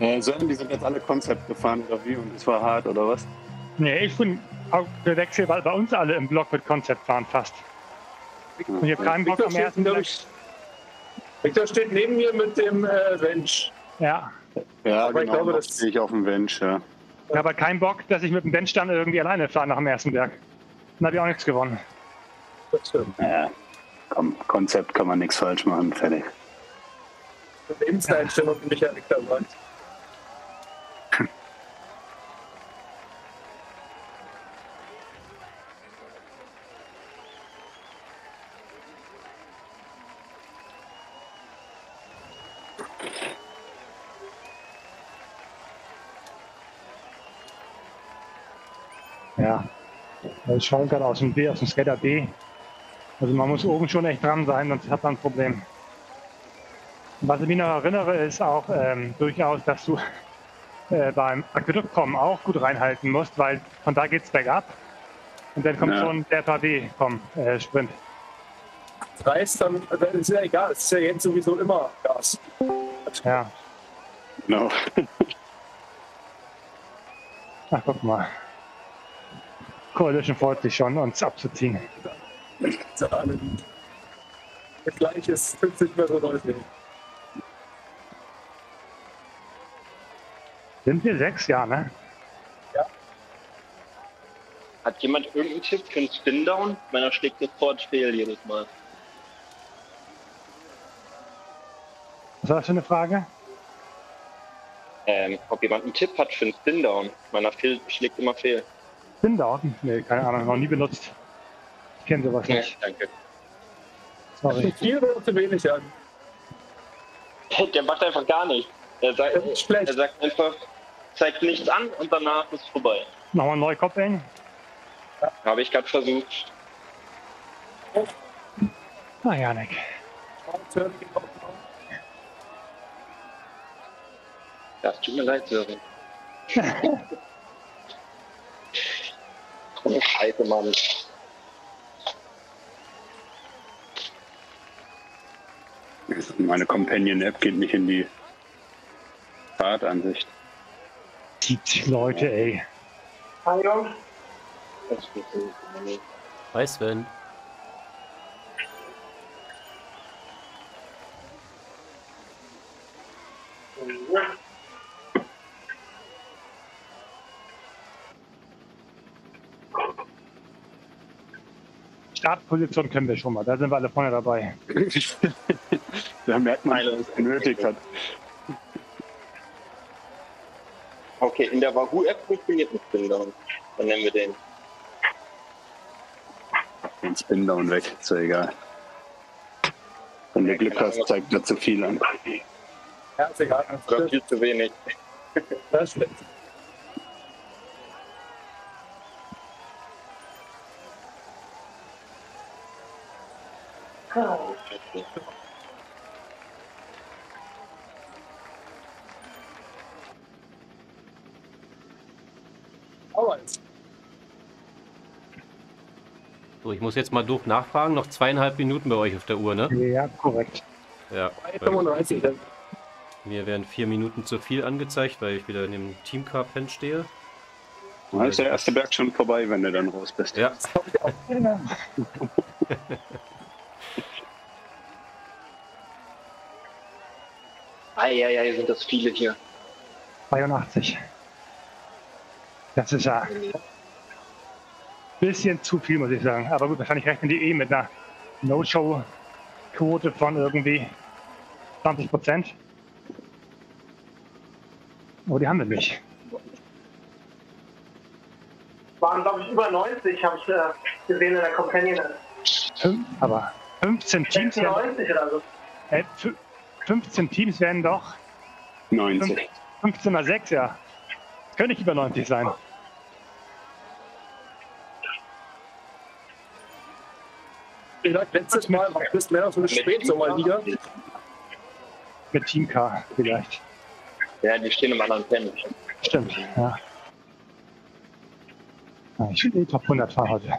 Äh, Sören, die sind jetzt alle Konzept gefahren oder wie? Und es war hart oder was? Nee, ich bin auch gewechselt, weil bei uns alle im Block mit Konzept fahren fast. Und ich habe keinen Bock Victor am ersten ich, Victor steht neben mir mit dem äh, Bench. Ja. Ja, Aber ich genau, glaube, noch das- stehe ich auf dem Bench, ja. Ich habe keinen Bock, dass ich mit dem Bench dann irgendwie alleine fahre nach dem ersten Berg. Dann habe ich auch nichts gewonnen. Das stimmt. Ja, komm, Konzept kann man nichts falsch machen, fertig. Lebenseinstellung, die Mechanik dabei. Ja. Also ich schaue gerade aus dem B, aus dem Skater B. Also man muss oben schon echt dran sein, sonst hat man ein Problem. Was ich mich noch erinnere, ist auch ähm, durchaus, dass du äh, beim Aquädukt kommen auch gut reinhalten musst, weil von da geht's bergab. Und dann kommt Ja. schon der KW vom äh, Sprint. Reißt dann, also das ist ja egal, es ist ja jetzt sowieso immer Gas. Ja. Genau. Ach, guck mal. Coalition freut sich schon, uns abzuziehen. Das gleiche ist 50 mehr so Leute. Sind wir sechs? Ja, ne? Hat jemand irgendeinen Tipp für einen Spin-Down? Meiner schlägt sofort fehl jedes Mal. Was war das für eine Frage? Ähm, ob jemand einen Tipp hat für einen Spin-Down? Meiner fehl, schlägt immer fehl. Spin-Down? Nee, keine Ahnung, noch nie benutzt. Ich kenne sowas Nee, nicht. danke. Sorry. Zu viel oder zu wenig an? Der macht einfach gar nichts. Er sagt, Das ist schlecht. er sagt einfach, zeigt nichts an und danach ist vorbei. Nochmal neu koppeln. Habe ich gerade versucht. Ah, Janik. Ja, es tut mir leid, Sören. oh, Scheiße, Mann. Meine Companion-App geht nicht in die Fahrtansicht. Die Leute, ey. So. Hi Sven. Startposition können wir schon mal. Da sind wir alle vorne dabei. da merkt man, dass es genötigt hat. Okay, in der Wahoo-App funktioniert ein Spin-Down. Dann nennen wir den. Den Spin-Down weg, ist ja egal. Wenn du Glück hast, zeigt er zu viel an. Ja, ist egal. Oder viel zu wenig. Das ist ich muss jetzt mal doof nachfragen. Noch zweieinhalb Minuten bei euch auf der Uhr, ne? Ja, korrekt. Ja. Bei 35 dann. mir werden vier Minuten zu viel angezeigt, weil ich wieder in dem Teamcar-Pen stehe. Da ist der erste Berg schon vorbei, wenn du dann raus bist. Ja, Eieiei, sind das viele hier. 82. Das ist ja bisschen zu viel, muss ich sagen. Aber gut, wahrscheinlich rechnen die eh mit einer No-Show-Quote von irgendwie 20 Prozent. Aber die haben wir nicht. Waren, glaube ich, über 90, habe ich äh, gesehen in der Companion. Fünf, aber 15 Teams, werden, 96 oder so. äh, fü- 15 Teams werden doch 90. 15 mal 6, ja. Könnte nicht über 90 sein. Wie gesagt, letztes Mal war das mehr noch so eine Spätsommerliga. Mit Team K vielleicht. Ja, die stehen im anderen Pen. Stimmt, ja. ja ich bin die Top 100 Fahrer heute.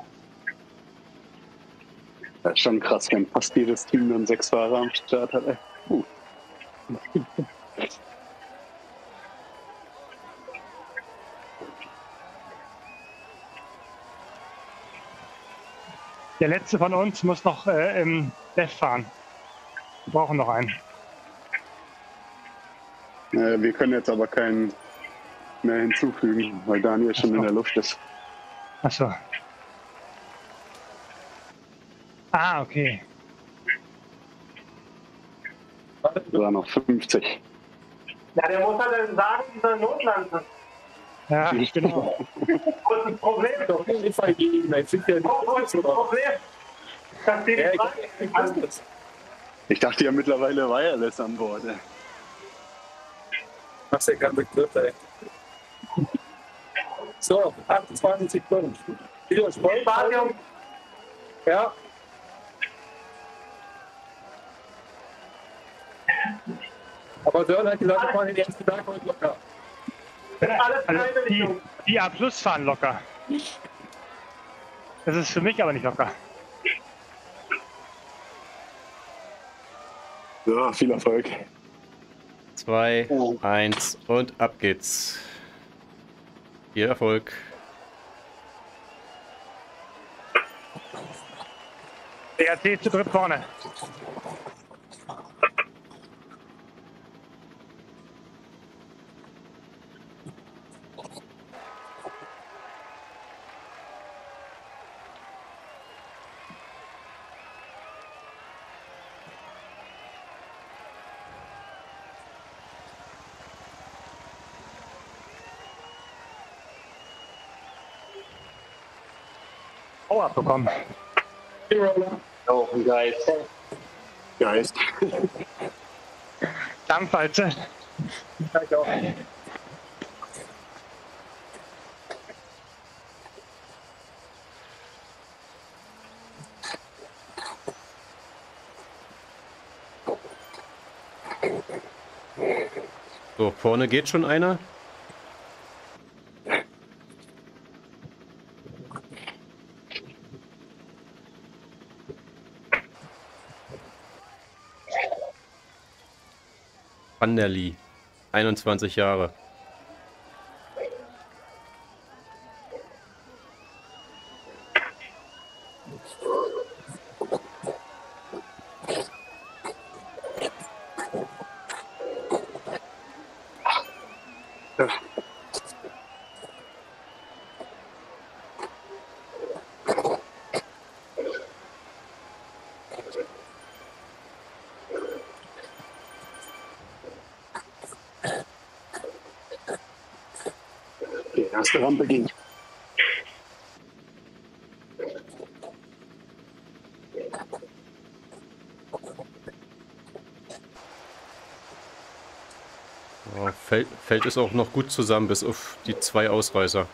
Das ist schon krass, wenn fast jedes Team nur sechs Fahrer am Start hat. ey. Der letzte von uns muss noch äh, im Death fahren. Wir brauchen noch einen. Äh, wir können jetzt aber keinen mehr hinzufügen, weil Daniel schon in der Luft ist. Achso. Ah, okay. Waren noch 50. Ja, der muss halt dann sagen, die soll notlanden. Ja, genau. Großes Problem. doch nicht vergeben. Ich finde ja nicht. oder? Problem. Dass die Ja, die ich das. Dachte ja mittlerweile Wireless an Bord. Machst ja keinen Begriff, ey. So, 28 Sekunden. Video Sprung. Stadion. Ja. Aber Sören hat gesagt, wir fahren den ersten Tag heute locker. Alles Also die, die A Plus fahren locker. Das ist für mich aber nicht locker. So, viel Erfolg. 2, 1 und ab geht's. Viel Erfolg. DRT zu dritt vorne. Power bekommen. Roller. Oh, Guys. Geist. Dampfwalze. Ich auch. So, vorne geht schon einer. Vanderly, 21 Jahre. Ging. Ja, Feld, Feld ist auch noch gut zusammen, bis auf die zwei Ausreißer.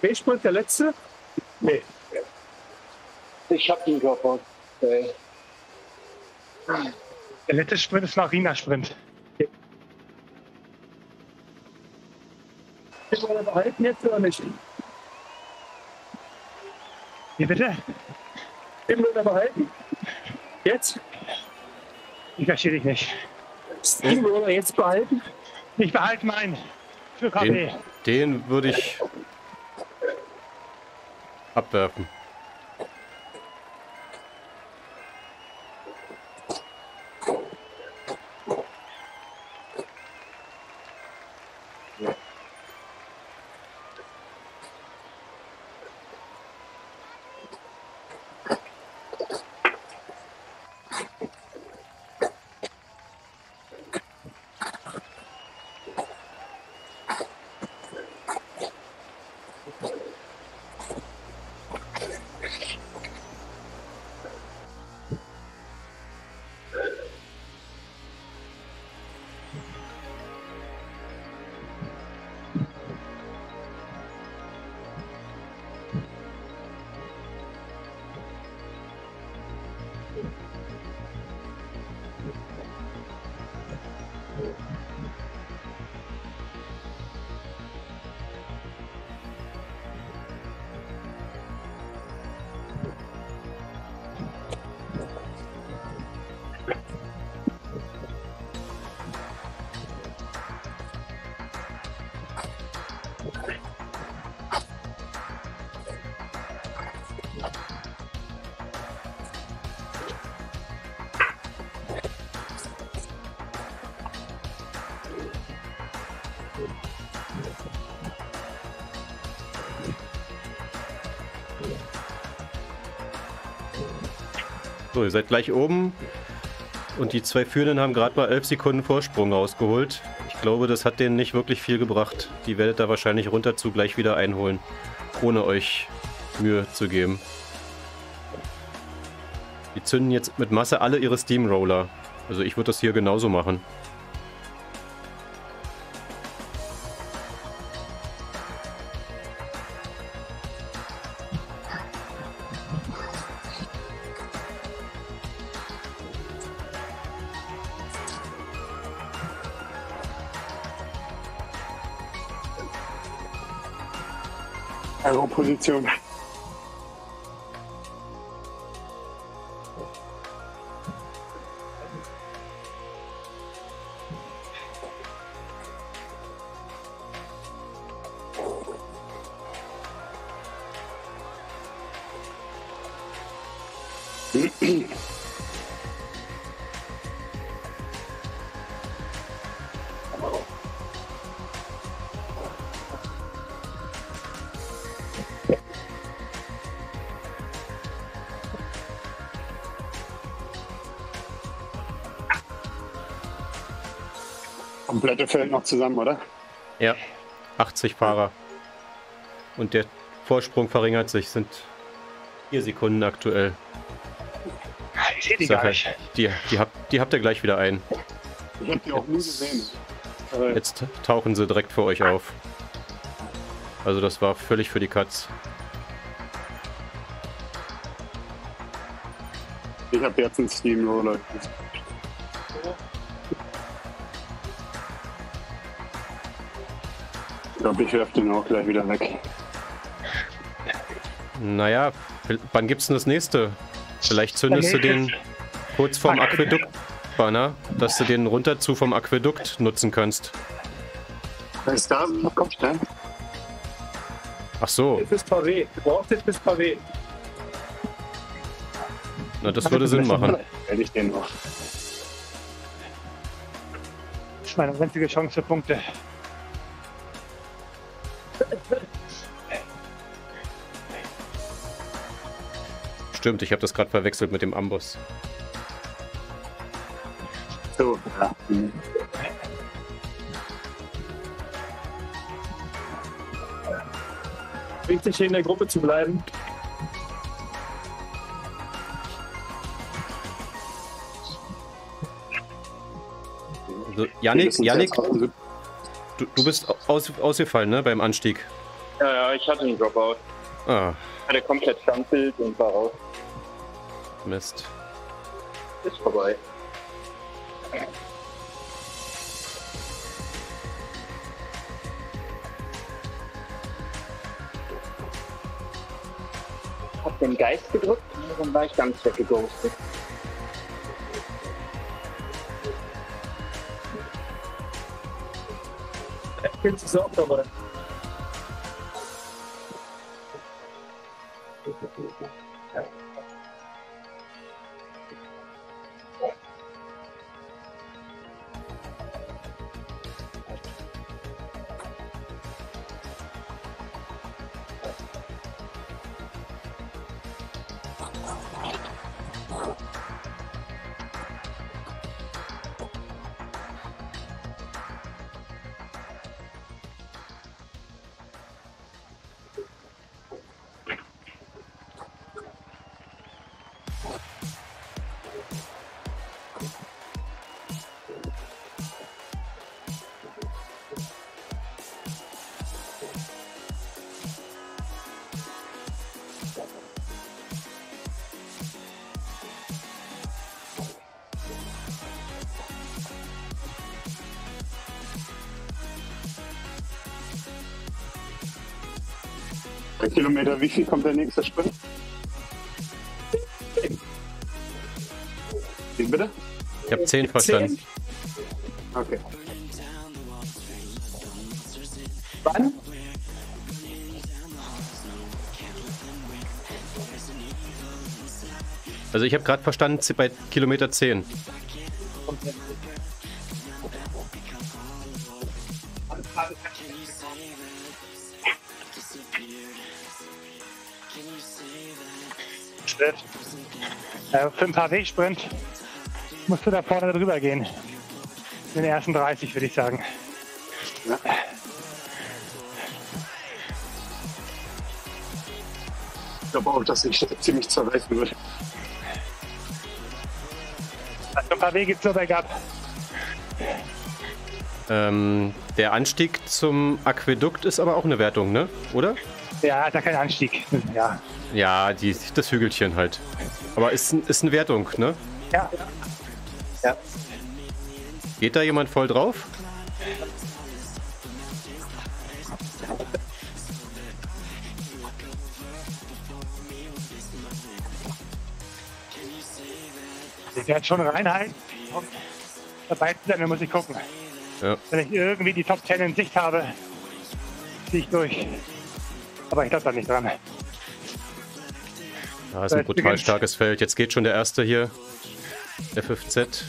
B-Sprint der letzte? Nee. Ich hab den Körper. Okay. Der letzte Sprint ist noch Rina-Sprint. Ist er behalten jetzt oder nicht? Wie bitte? Will er behalten? Jetzt? Ich verstehe dich nicht. Steamroller jetzt behalten? Ich behalte meinen. Für KP. Den, den würde ich stuff. So, ihr seid gleich oben. Und die zwei Führenden haben gerade mal 11 Sekunden Vorsprung rausgeholt. Ich glaube, das hat denen nicht wirklich viel gebracht. Die werdet ihr wahrscheinlich runter zu gleich wieder einholen. Ohne euch Mühe zu geben. Die zünden jetzt mit Masse alle ihre Steamroller. Also ich würde das hier genauso machen. to. Komplette Feld noch zusammen, oder? Ja, 80 Fahrer. Und der Vorsprung verringert sich, sind 4 Sekunden aktuell. Ich sehe die gar Sache. nicht. Die, die, habt, die habt ihr gleich wieder ein. Ich hab die auch nie gesehen. Jetzt tauchen sie direkt für euch auf. Also das war völlig für die Katz. Ich habe jetzt einen Steamroller. Ich glaube, ich werfe den auch gleich wieder weg. Naja, wann gibt's denn das nächste? Vielleicht zündest du den kurz vorm Aquädukt, Banner, dass du den runter zu vom Aquädukt nutzen kannst. Wer ist da? Komm schnell. Ach so, Fürs Pavé. Du brauchst jetzt fürs Pavé. na das würde Sinn machen. Werde ich den noch. Das ist meine einzige Chance für Punkte. Stimmt, ich habe das gerade verwechselt mit dem Amboss. So, ja. Wichtig, hier in der Gruppe zu bleiben. Also, jetzt draußen. du, du bist aus, ausgefallen, ne, beim Anstieg. Ja, ja, ich hatte einen Dropout. Ah, Hatte komplett Standbild und war raus. Mist. Ist vorbei. Hab den Geist gedrückt und dann war ich ganz weggeghostet. Jetzt ist auch dabei. Kilometer wie viel kommt der nächste Sprint? Wie bitte? Ich habe 10 verstanden. Okay. Wann? Also ich habe gerade verstanden bei Kilometer 10. für ein paar Wegsprint musst du da vorne drüber gehen. In den ersten 30 würde ich sagen. Ich glaube auch, dass ich ziemlich zerreißen würde. Also ein paar Wege zur Bergab. Ähm, der Anstieg zum Aquädukt ist aber auch eine Wertung, ne? Oder? Ja, ist ja kein Anstieg. Ja. Ja, die, das Hügelchen halt. Aber ist, ist eine Wertung, ne? Ja. Ja. Geht da jemand voll drauf? Ich werde schon reinhalten. Dabei zu sein, muss ich gucken. Ja. Wenn ich irgendwie die Top 10 in Sicht habe, ziehe ich durch. Aber ich glaube da nicht dran. Da ist ein brutal starkes Feld. Jetzt geht schon der erste hier. FFZ.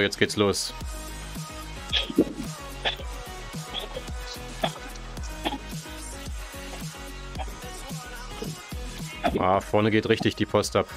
Jetzt geht's los. Ah, vorne geht richtig die Post ab.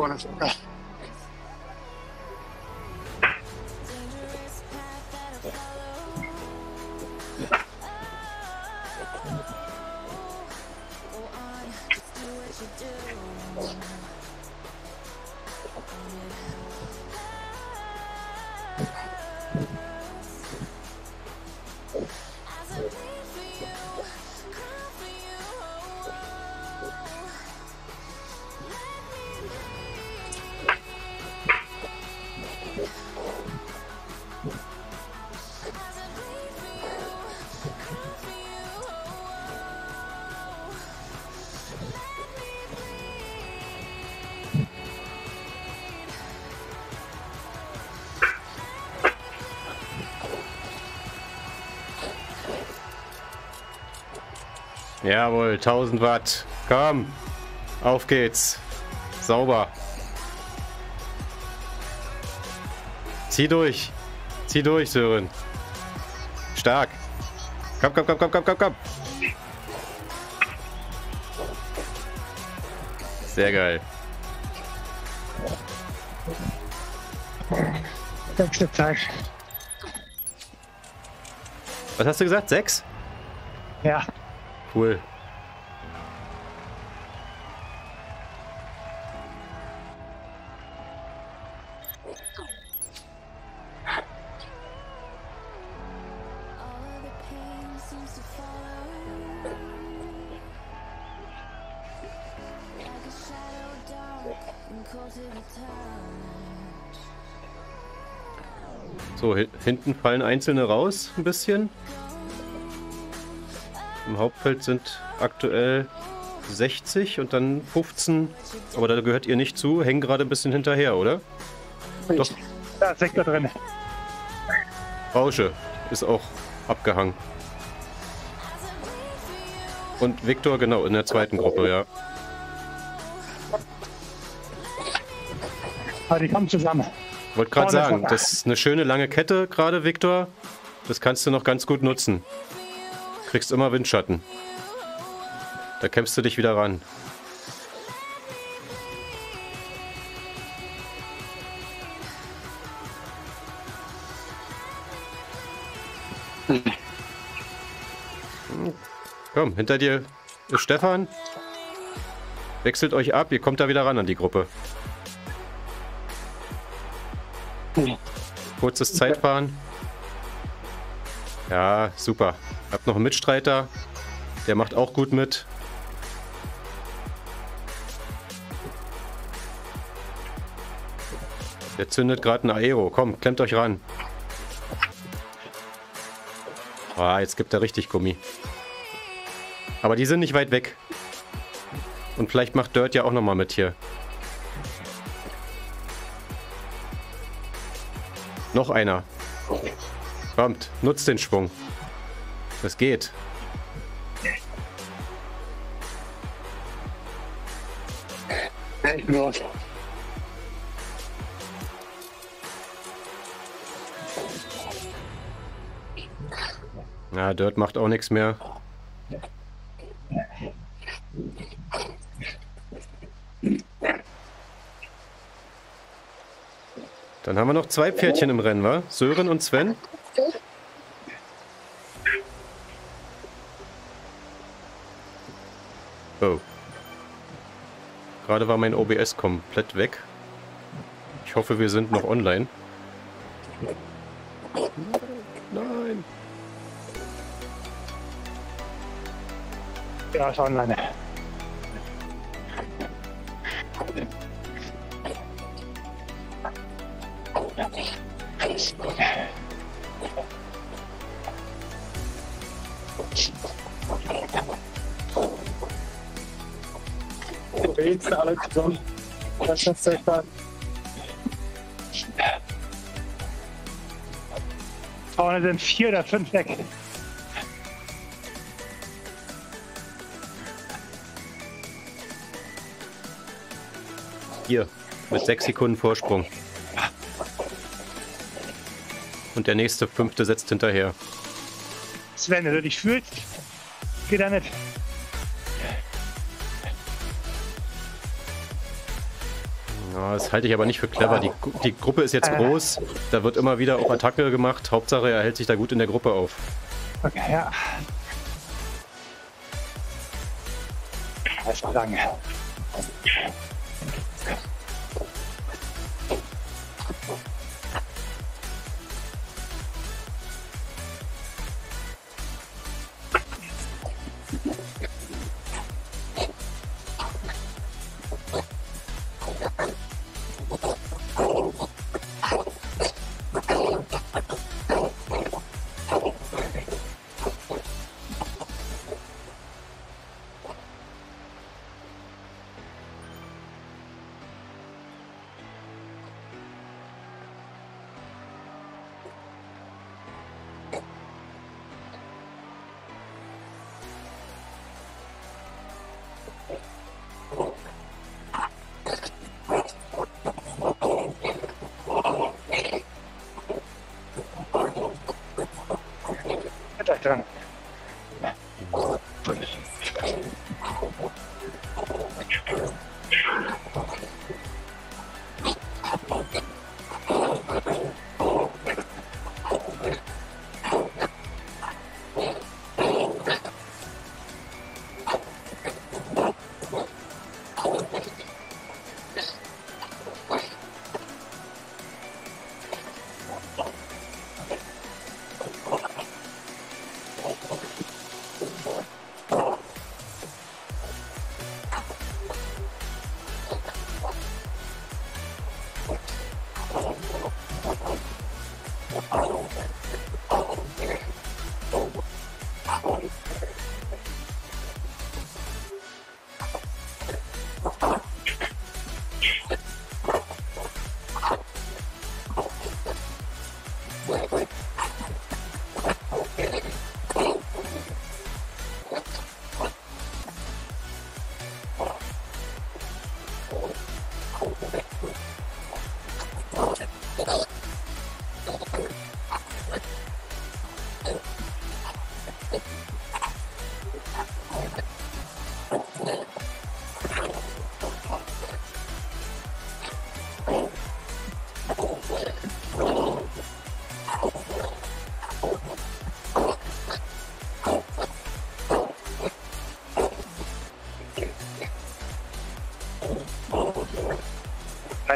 wonderful. Jawohl, 1000 Watt. Komm, auf geht's. Sauber. Zieh durch. Zieh durch, Sören. Stark. Komm, komm, komm, komm, komm, komm, komm. Sehr geil. Sechste Zeit. Was hast du gesagt? Sechs? Ja, Cool. So, hi- hinten fallen einzelne raus, ein bisschen. Hauptfeld sind aktuell 60 und dann 15. Aber da gehört ihr nicht zu. Hängen gerade ein bisschen hinterher, oder? Doch, da ist Sektor drin. Rausche ist auch abgehangen. Und Viktor, genau, in der zweiten Gruppe, ja. Aber die kommen zusammen. Wollte gerade sagen, das ist eine schöne lange Kette gerade, Viktor. Das kannst du noch ganz gut nutzen. Kriegst immer Windschatten. Da kämpfst du dich wieder ran. Komm, hinter dir ist Stefan. Wechselt euch ab, ihr kommt da wieder ran an die Gruppe. Kurzes Zeitfahren. Ja, super. Habt noch einen Mitstreiter. Der macht auch gut mit. Der zündet gerade ein Aero. Komm, klemmt euch ran. Ah, jetzt gibt er richtig Gummi. Aber die sind nicht weit weg. Und vielleicht macht Dirt ja auch nochmal mit hier. Noch einer. Kommt, nutzt den Schwung. Das geht. Bin raus. Ja, Dirt macht auch nichts mehr. Dann haben wir noch zwei Pferdchen im Rennen, wa? Sören und Sven? Oh. Gerade war mein OBS komplett weg. Ich hoffe, wir sind noch online. Nein. Ja, ist online. Alle zusammen. Das ist das Zeit. Vorne sind vier oder fünf weg. Hier, mit sechs Sekunden Vorsprung. Und der nächste fünfte setzt hinterher. Sven, wenn du dich fühlst, geh da mit. Das halte ich aber nicht für clever. Die, die Gruppe ist jetzt groß. Da wird immer wieder auf Attacke gemacht. Hauptsache, er hält sich da gut in der Gruppe auf. Okay, ja. Alles lang. Mit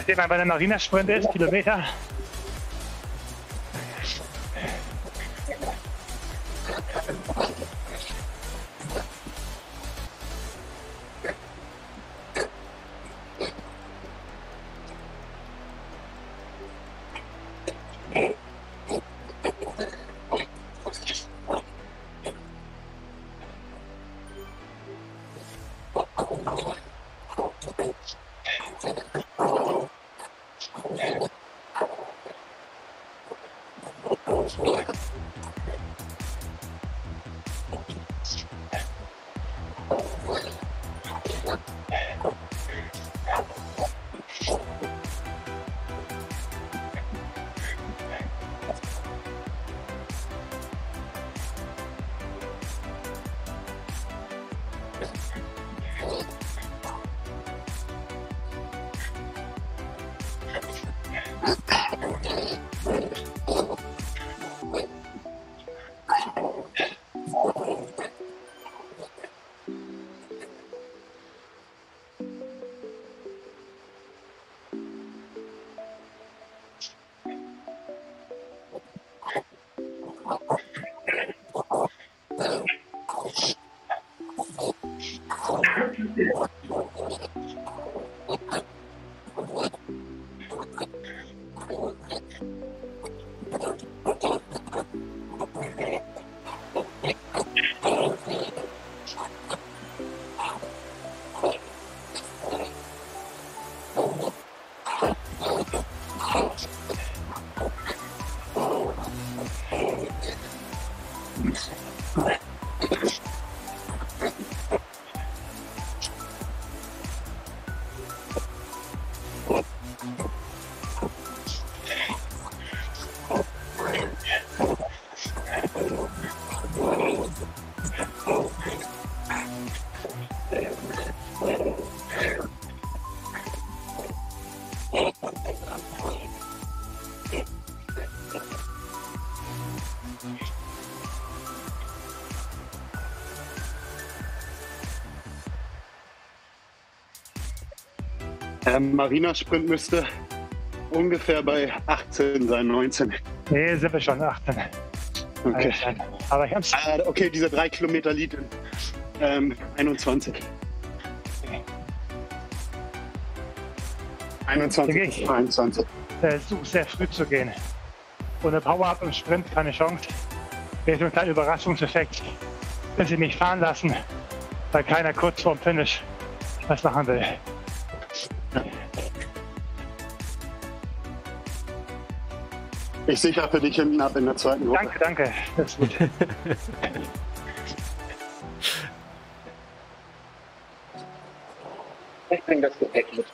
Steht man bei der Marina-Sprint ist, Kilometer. Der Marina-Sprint müsste ungefähr bei 18 sein, 19. Nee, sind wir schon 18. Okay. Aber ich hab's. Ah, okay, diese drei Kilometer Lied in ähm, 21. 21 Okay. bis 22. versuche sehr früh zu gehen. Ohne Power-Up im Sprint keine Chance. Wäre so ein kleiner Überraschungseffekt, wenn sie mich fahren lassen, weil keiner kurz vorm Finish was machen will. Ich sichere für dich hinten ab in der zweiten Gruppe. Danke, danke. Das ist gut. Ich bringe das Gepäck mit.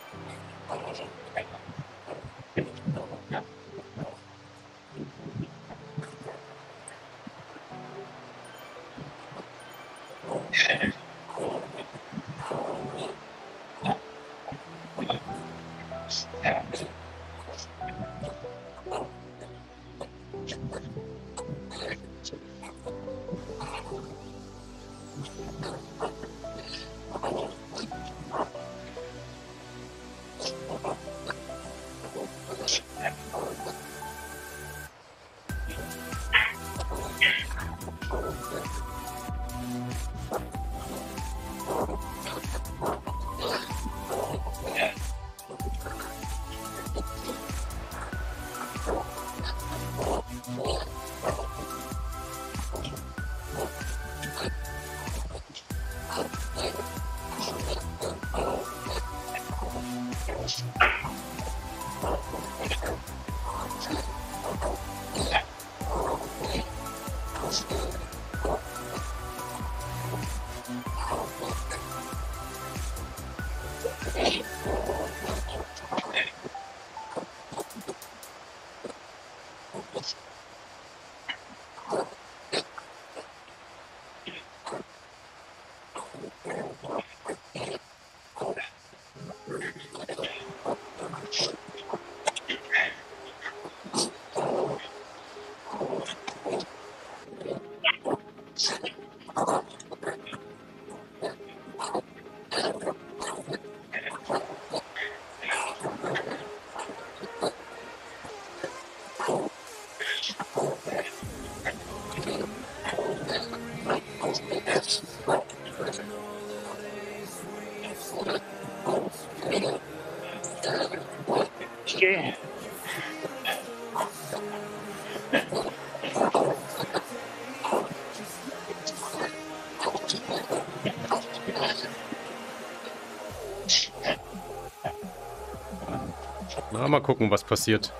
Mal gucken, was passiert.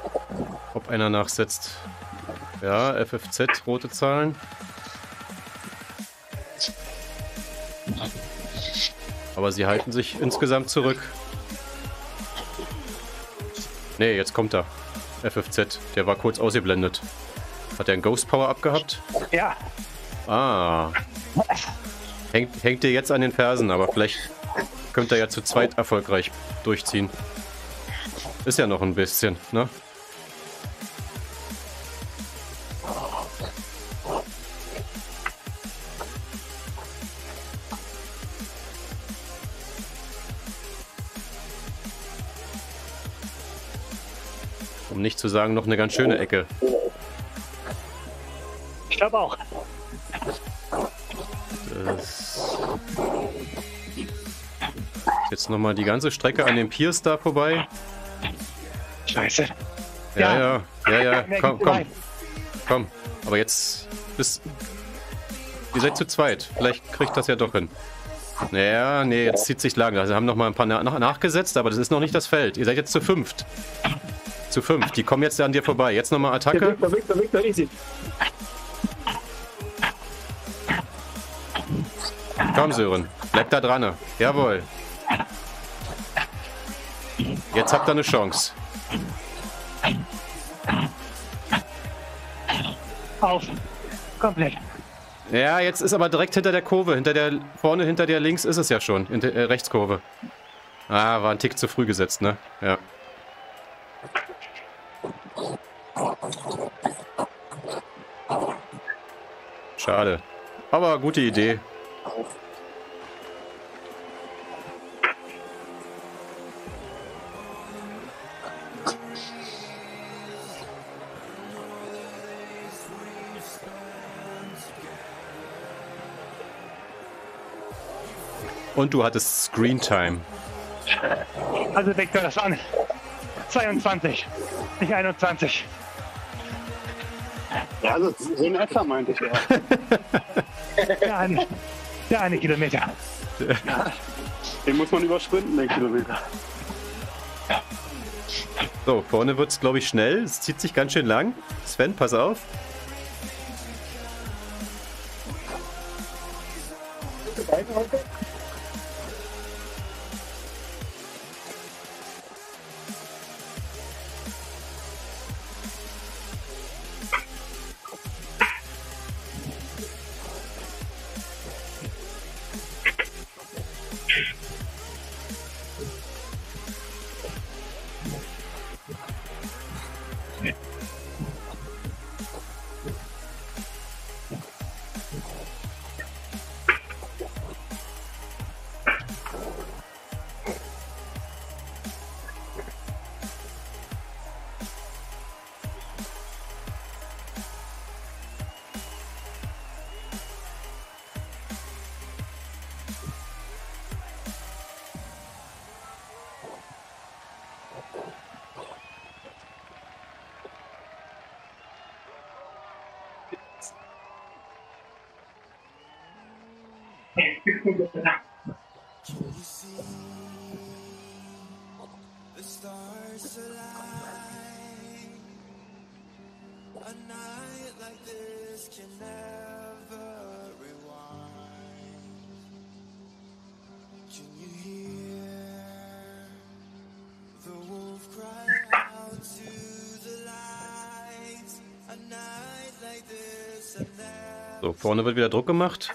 Ob einer nachsetzt. Ja, FFZ, rote Zahlen. Aber sie halten sich insgesamt zurück. Nee, jetzt kommt er. FFZ, der war kurz ausgeblendet. Hat er einen Ghost Power abgehabt? Ja, Ah. Hängt, hängt dir jetzt an den Fersen, aber vielleicht könnt ihr ja zu zweit erfolgreich durchziehen. Ist ja noch ein bisschen, ne? Um nicht zu sagen, noch eine ganz schöne Ecke. ich glaube auch. Das Jetzt nochmal die ganze Strecke an den Piers da vorbei. Scheiße. Ja, Ja. ja, ja, ja. Komm, komm, komm. Aber jetzt bist. Ihr seid zu zweit. Vielleicht kriegt das ja doch hin. Naja, nee, jetzt zieht sich lang. Also haben noch mal ein paar na nach nachgesetzt, aber das ist noch nicht das Feld. Ihr seid jetzt zu fünft. Zu fünft. Die kommen jetzt an dir vorbei. Jetzt nochmal Attacke. Victor, Victor, Victor, easy. Komm, Sören. Bleib da dran. Jawohl. Jetzt habt ihr eine Chance. Auf. Komplett. Ja, jetzt ist aber direkt hinter der Kurve. Hinter der, vorne hinter der links ist es ja schon. Hinter, äh, Rechtskurve. Ah, war ein Tick zu früh gesetzt, ne? Ja. Schade. Aber gute Idee. Und du hattest Screen Time. Also Victor, das waren 22, nicht 21. Ja, also so in etwa meinte ich ja. Der eine, der eine Kilometer. Den muss man übersprinten, den Kilometer. So, vorne wird es, glaube ich, schnell. Es zieht sich ganz schön lang. Sven, pass auf. Vorne wird wieder Druck gemacht.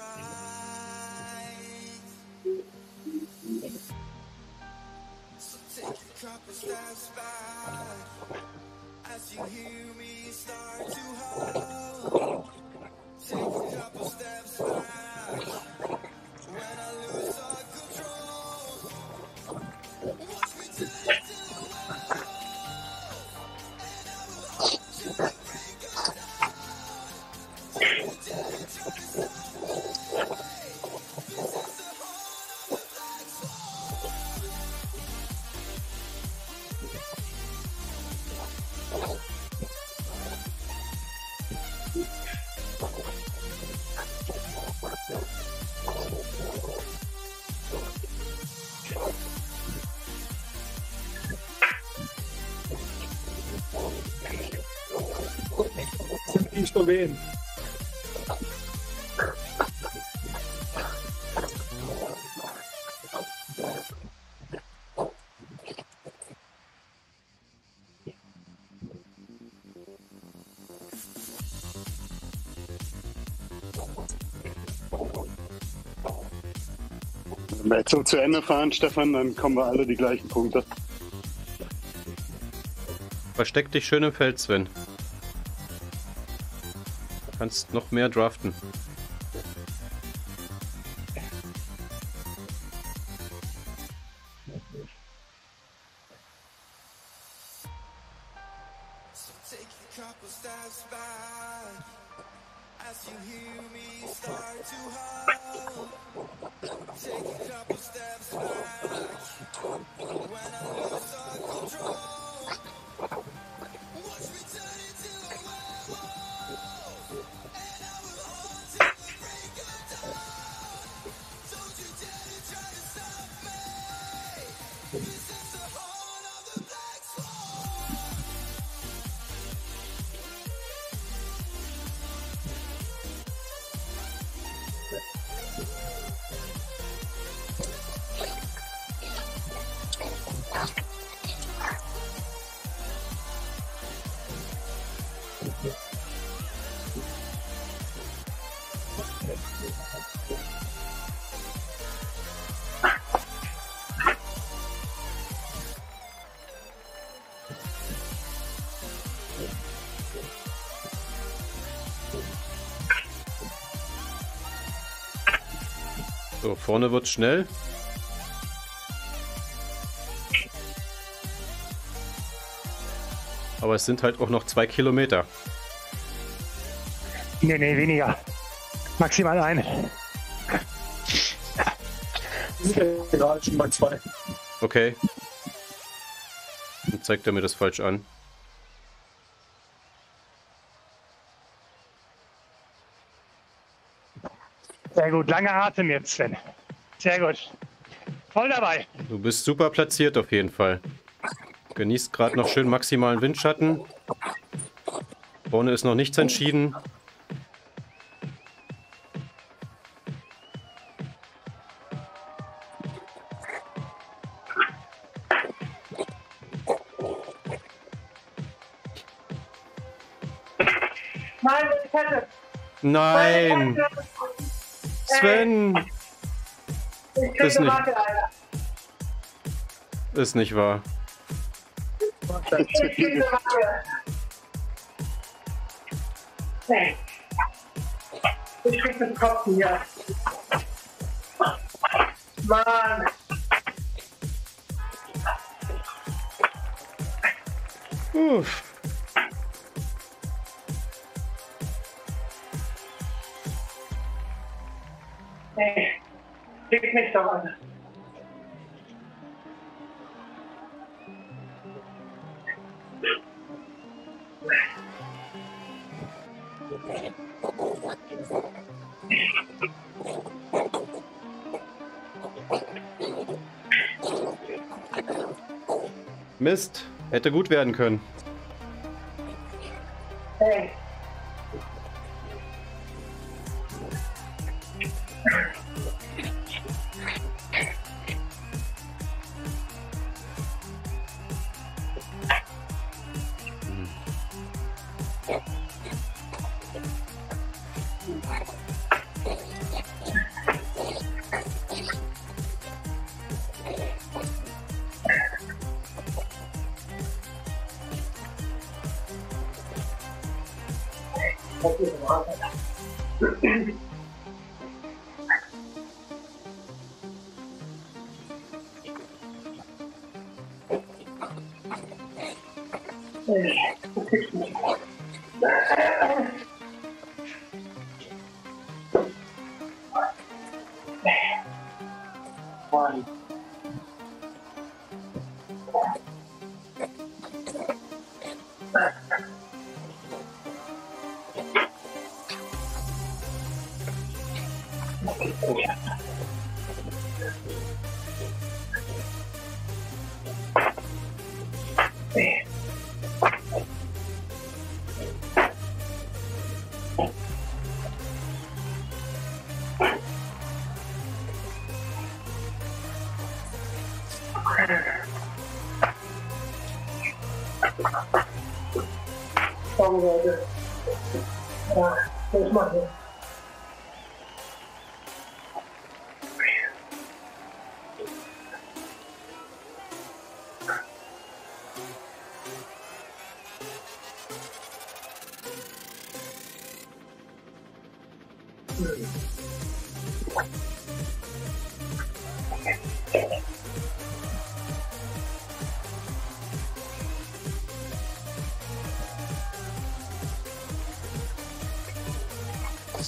Für wen? Wenn wir jetzt so zu Ende fahren, Stefan, dann kommen wir alle die gleichen Punkte. Versteck dich schön im Feld, Sven. Kannst noch mehr draften. vorne wird's schnell. Aber es sind halt auch noch zwei Kilometer. Nee, nee, weniger. Maximal ein. Egal, schon bei zwei. Okay. Dann zeigt er mir das falsch an. Sehr gut, langer Atem jetzt, Sven. Sehr gut. Voll dabei. Du bist super platziert auf jeden Fall. Genießt gerade noch schön maximalen Windschatten. Vorne ist noch nichts entschieden. Nein. Nein! Sven! Eine nicht. Ist nicht wahr. Ich krieg das Kotzen hier. Mann. Uff. Mist. Hätte gut werden können.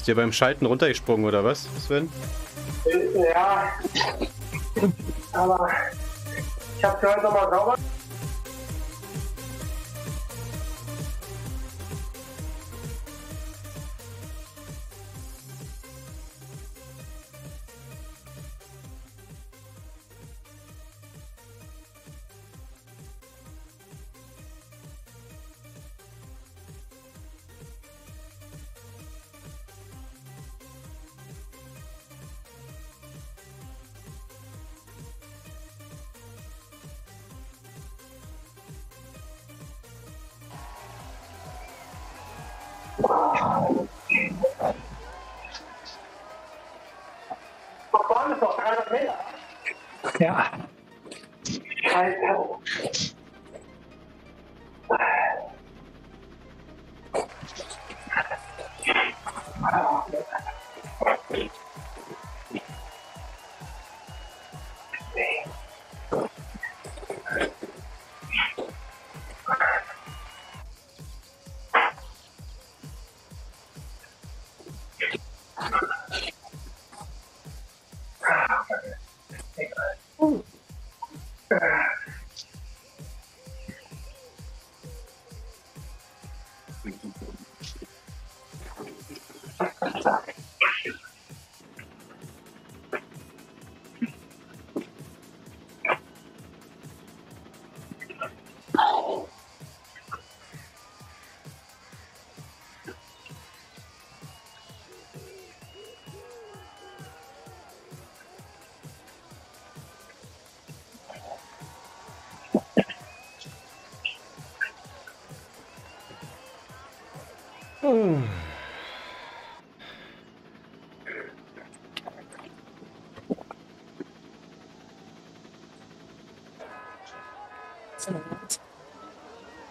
Dir beim Schalten runtergesprungen oder was, Sven? Ja. Aber ich habe heute nochmal sauber.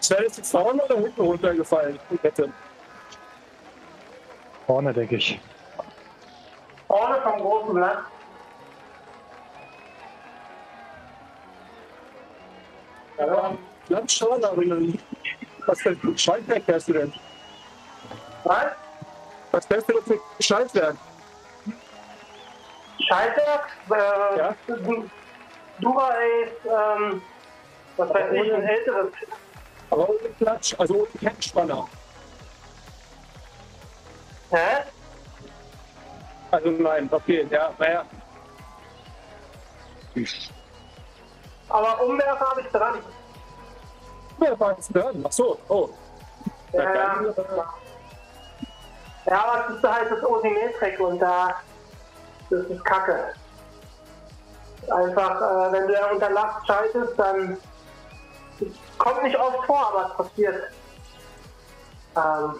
Schnell ist die vorne oder hinten runtergefallen? Die Kette. Vorne, denke ich. Vorne vom großen Blatt. Ja, Landstrahl erinnern. Was für ein Schaltwerk fährst du denn? Was? Was fährst du denn für ein Schaltwerk? Schaltwerk? Äh, Ja. Du- Dura ist, ähm, was weiß ich, ein älteres. Aber ohne Klatsch, also ohne Kettspanner. Hä? Also nein, okay, ja, naja. Aber Umwerfer habe ich dran. Wer war jetzt dran? Ach so, oh. Ja, Ja, ja. aber es ist halt das Osimetrik und da, das ist Kacke. Einfach, äh, wenn du ja unter Last schaltest, dann kommt nicht oft vor, aber es passiert. Ähm,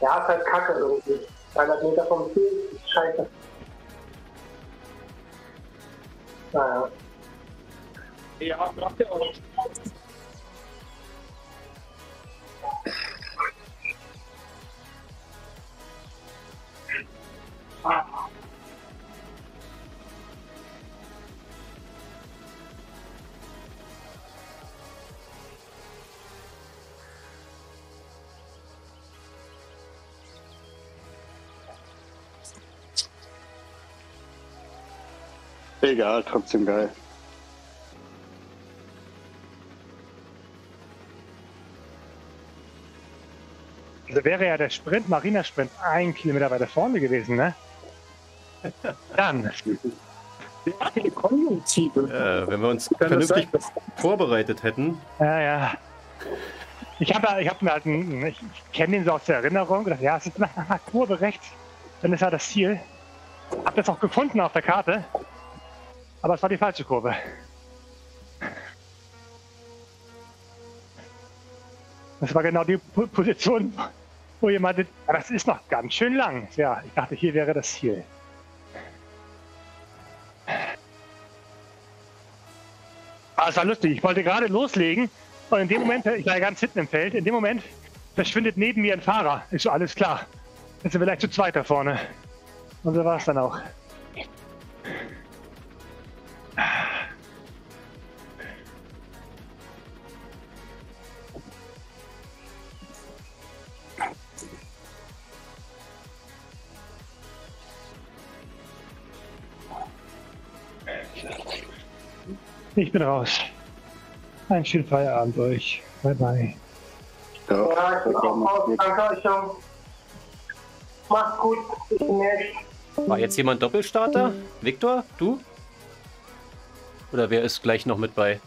ja, ist halt Kacke irgendwie. 300 Meter vom Ziel ist scheiße. Naja. Ja, macht ja auch. Egal, trotzdem geil. Also wäre ja der Sprint, Marina-Sprint, ein Kilometer weiter vorne gewesen, ne? Dann. Die Konjunktive. Äh, wenn wir uns vernünftig vorbereitet hätten. Ja, ja. Ich habe ich hab mir halt einen, ich kenne den so aus der Erinnerung, gedacht, ja, es ist nach einer Kurve rechts, dann ist ja das Ziel. Hab das auch gefunden auf der Karte, aber es war die falsche Kurve. Das war genau die Po- Position, wo "Ah, das ist noch ganz schön lang. Ja, ich dachte, hier wäre das Ziel. Ah, es war lustig. Ich wollte gerade loslegen und in dem Moment, ich war ja ganz hinten im Feld, in dem Moment verschwindet neben mir ein Fahrer. Ist so alles klar. Jetzt sind wir gleich zu zweit da vorne. Und so war es dann auch. Ich bin raus. Einen schönen Feierabend euch. Bye bye. Ja, Ja, ich bin auch raus. Danke euch. Macht's gut. Bis demnächst. War jetzt jemand Doppelstarter? Viktor, du? Oder wer ist gleich noch mit bei?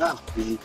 Ach, nee.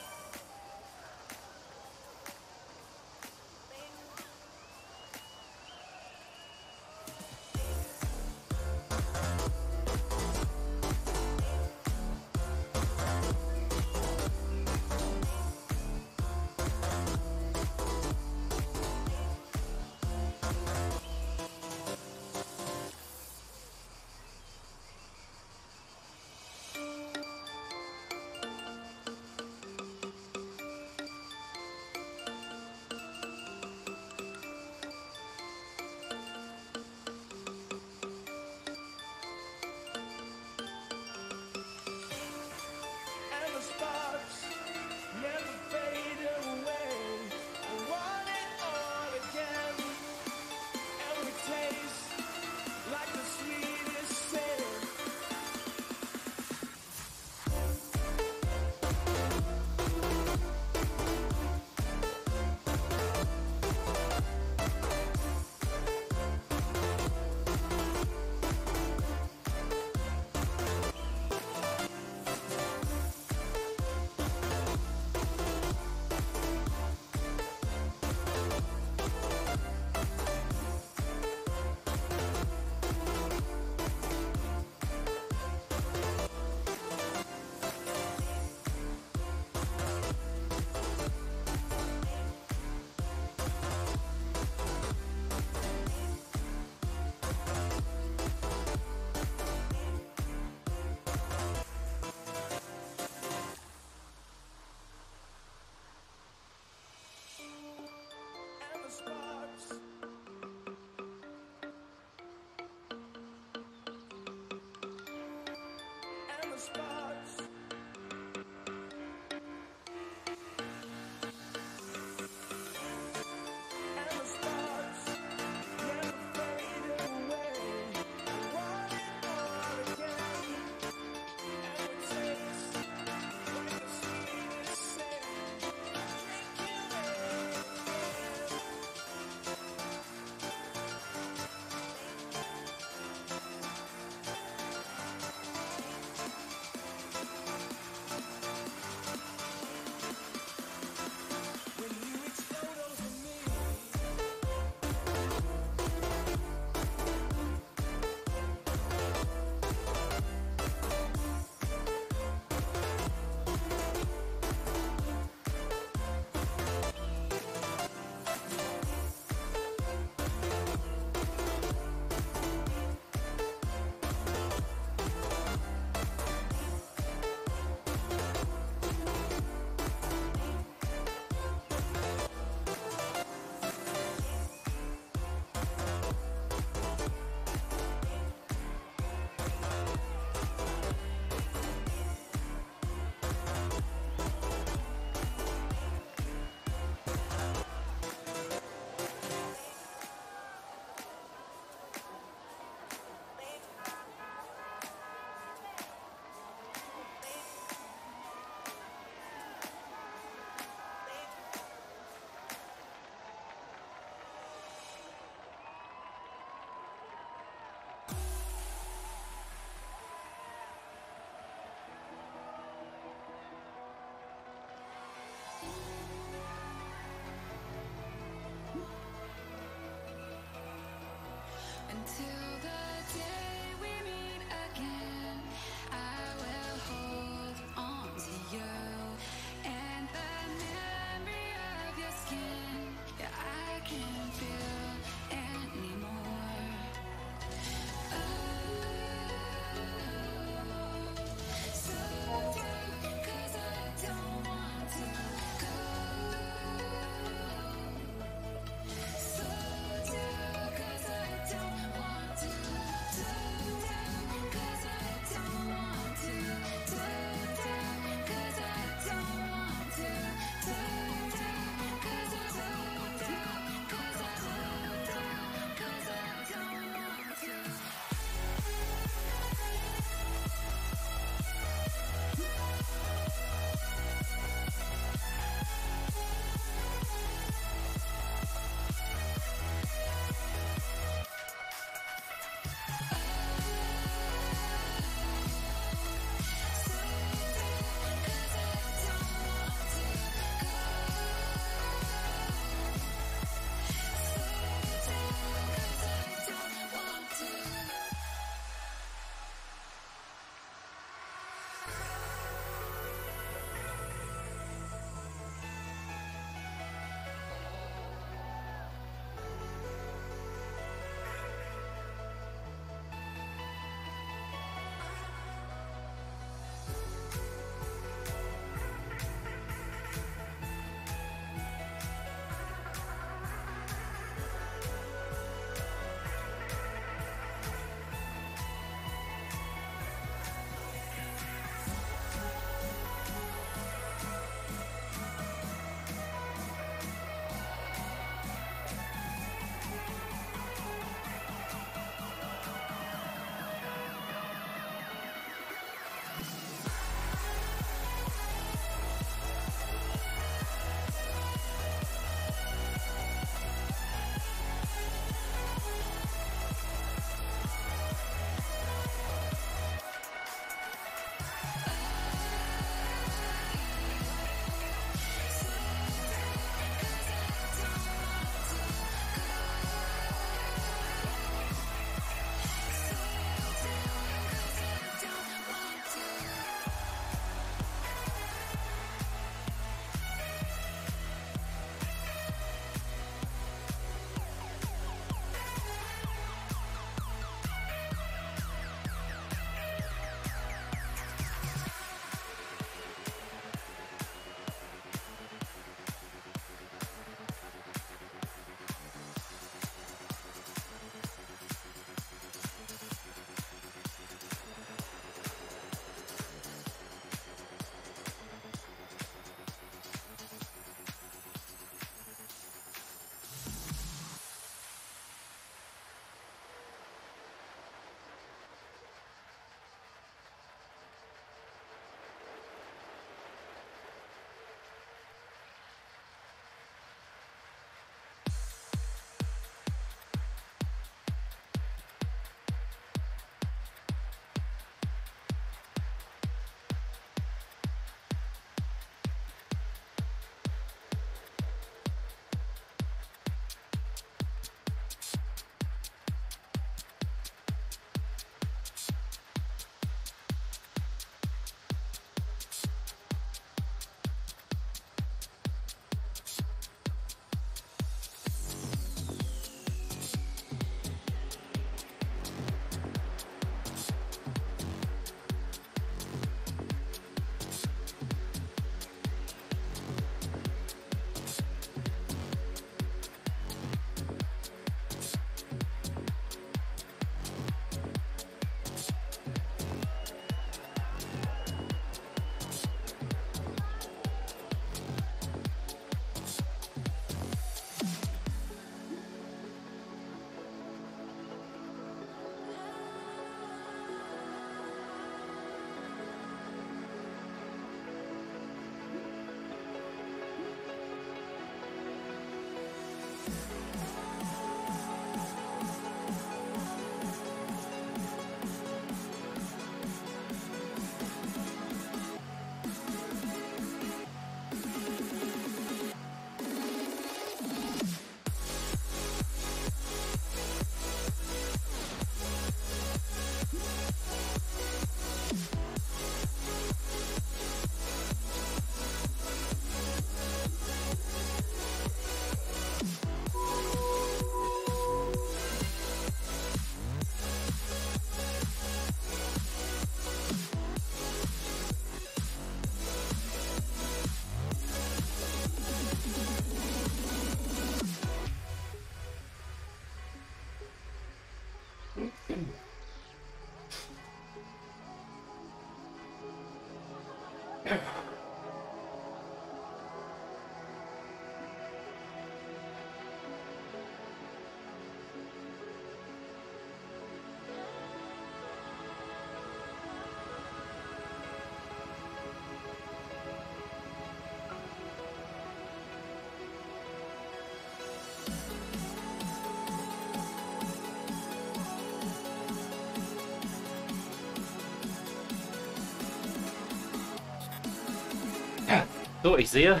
So, ich sehe,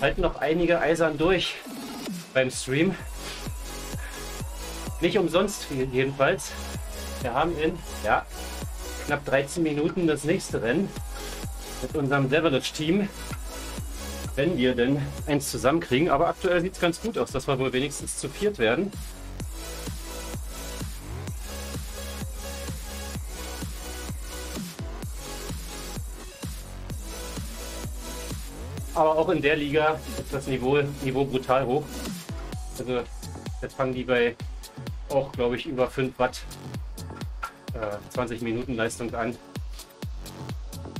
halten noch einige eisern durch beim Stream. Nicht umsonst jedenfalls. Wir haben in ja, knapp 13 Minuten das nächste Rennen mit unserem Devilage-Team. Wenn wir denn eins zusammenkriegen. Aber aktuell sieht es ganz gut aus, dass wir wohl wenigstens zu viert werden. Auch in der Liga ist das Niveau, Niveau brutal hoch. Also jetzt fangen die bei auch, glaube ich, über 5 Watt äh, 20 Minuten Leistung an.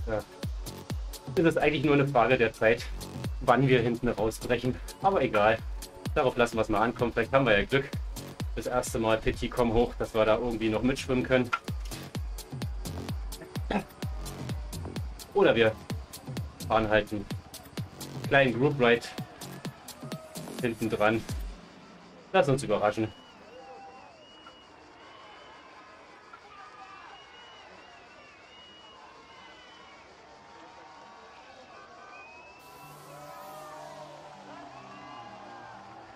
Ja. Es ist eigentlich nur eine Frage der Zeit, wann wir hinten rausbrechen. Aber egal. Darauf lassen wir es mal ankommen. Vielleicht haben wir ja Glück. Das erste Mal Petit komm hoch, dass wir da irgendwie noch mitschwimmen können. Oder wir fahren halt einen kleinen Group Ride hinten dran. Lass uns überraschen.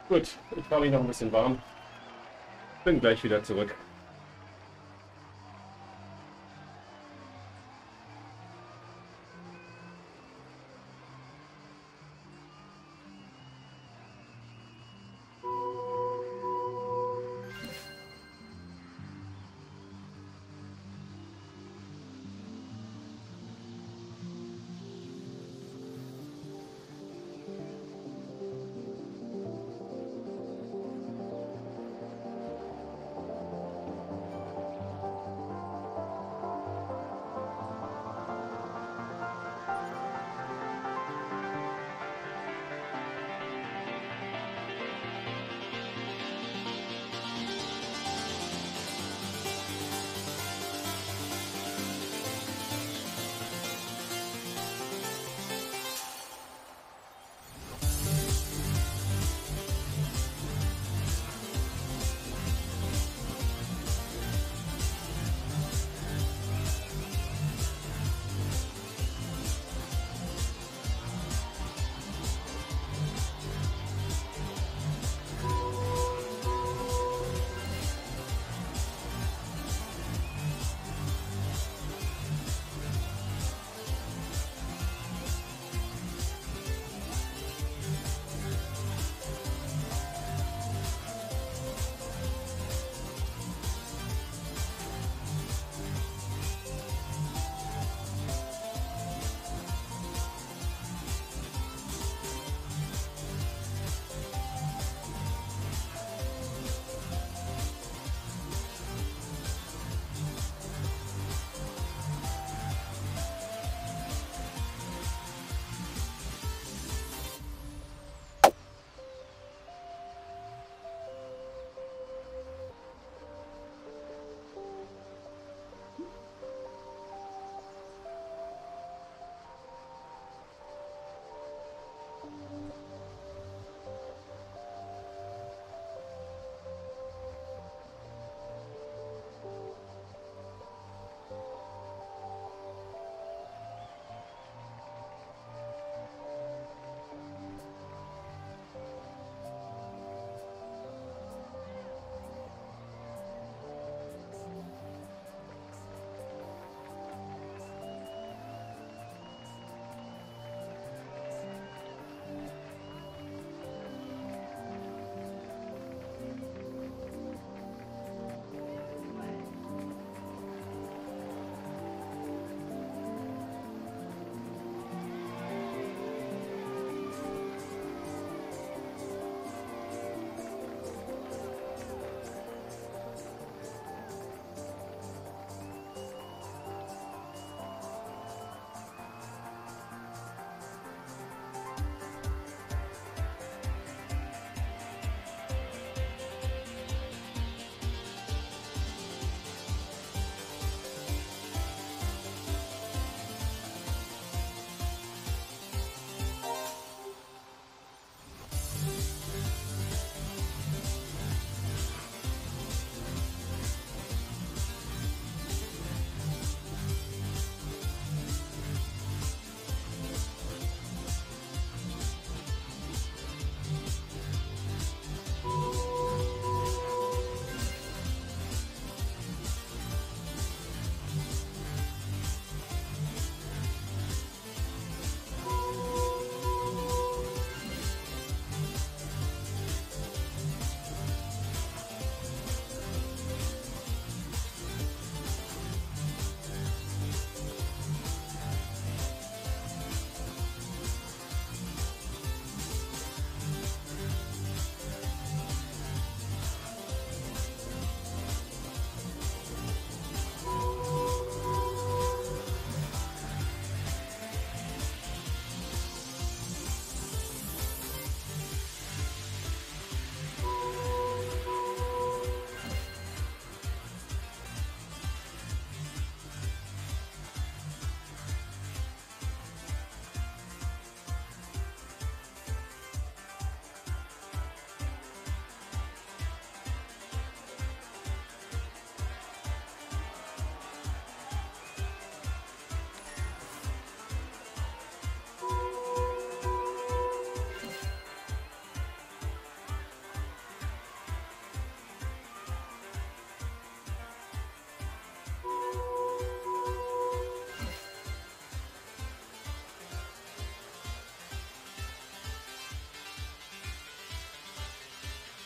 Gut, ich mache mich noch ein bisschen warm. Bin gleich wieder zurück.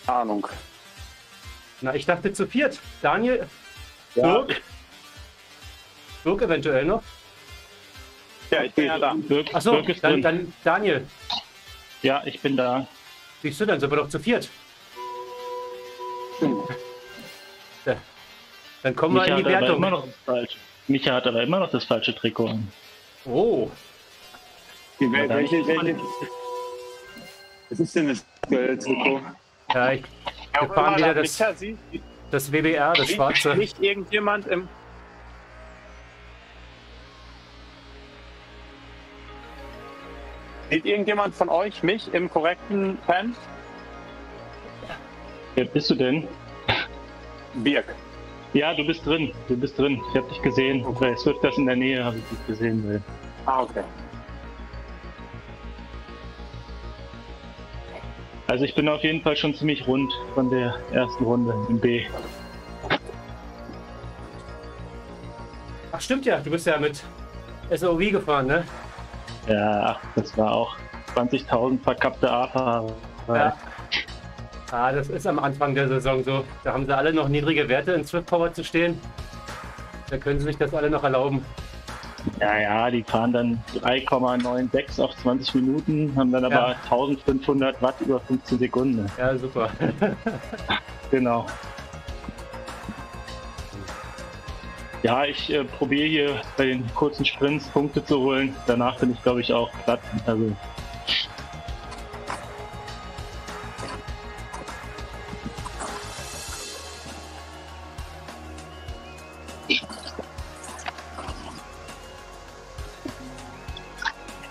Ahnung. Na, ich dachte zu viert. Daniel, Ja. Dirk. Dirk eventuell noch. Ja, ich bin ja da. Dirk, Achso, Dirk ist dann, dann Daniel. Ja, ich bin da. Siehst du, dann sind wir doch zu viert. Ja. Dann kommen wir Micha in hat, die Wertung. noch das falsche. Micha hat aber immer noch das falsche Trikot an. Oh, Die Wel welche, welche? Was ist denn das aktuelle Trikot? Ja, ich, Ja, wir fahren wieder das, Micha, Sie, das WBR, das schwarze. nicht irgendjemand im. Sieht irgendjemand von euch mich im korrekten Fan? Wer bist du denn? Birk. Ja, du bist drin. Du bist drin. Ich habe dich gesehen. Bei Swift das in der Nähe habe ich dich gesehen. Ah, okay. Also ich bin auf jeden Fall schon ziemlich rund von der ersten Runde im B. Ach stimmt ja, du bist ja mit SOV gefahren, ne? Ja, das war auch 20.000 verkappte A-Fahrer. Ja. Ah, das ist am Anfang der Saison so. Da haben sie alle noch niedrige Werte in Swift Power zu stehen. Da können sie sich das alle noch erlauben. Ja, ja, die fahren dann 3,96 auf 20 Minuten, haben dann aber Ja. 1500 Watt über 15 Sekunden. Ja, super. Genau. Ja, ich äh, probiere hier bei den kurzen Sprints Punkte zu holen. Danach bin ich, glaube ich, auch platt. Also,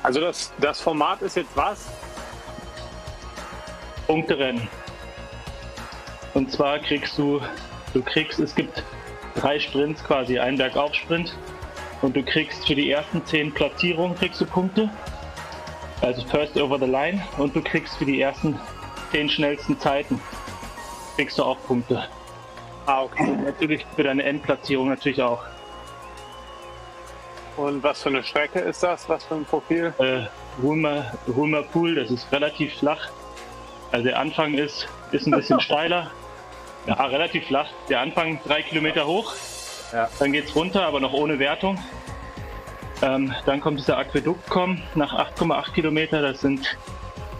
Also das, das Format ist jetzt was? Punkterennen. Und zwar kriegst du, du kriegst, es gibt drei Sprints quasi, einen Bergaufsprint. Und du kriegst für die ersten zehn Platzierungen kriegst du Punkte. Also first over the line. Und du kriegst für die ersten zehn schnellsten Zeiten kriegst du auch Punkte. Ah, okay. Und natürlich für deine Endplatzierung natürlich auch. Und was für eine Strecke ist das? Was für ein Profil? Äh, Rumer, Rumer Pool, das ist relativ flach. Also der Anfang ist, ist ein bisschen steiler. Ja, relativ flach. Der Anfang drei Kilometer hoch. Ja. Dann geht's runter, aber noch ohne Wertung. Ähm, dann kommt dieser Aquädukt kommen nach 8,8 Kilometer. Das sind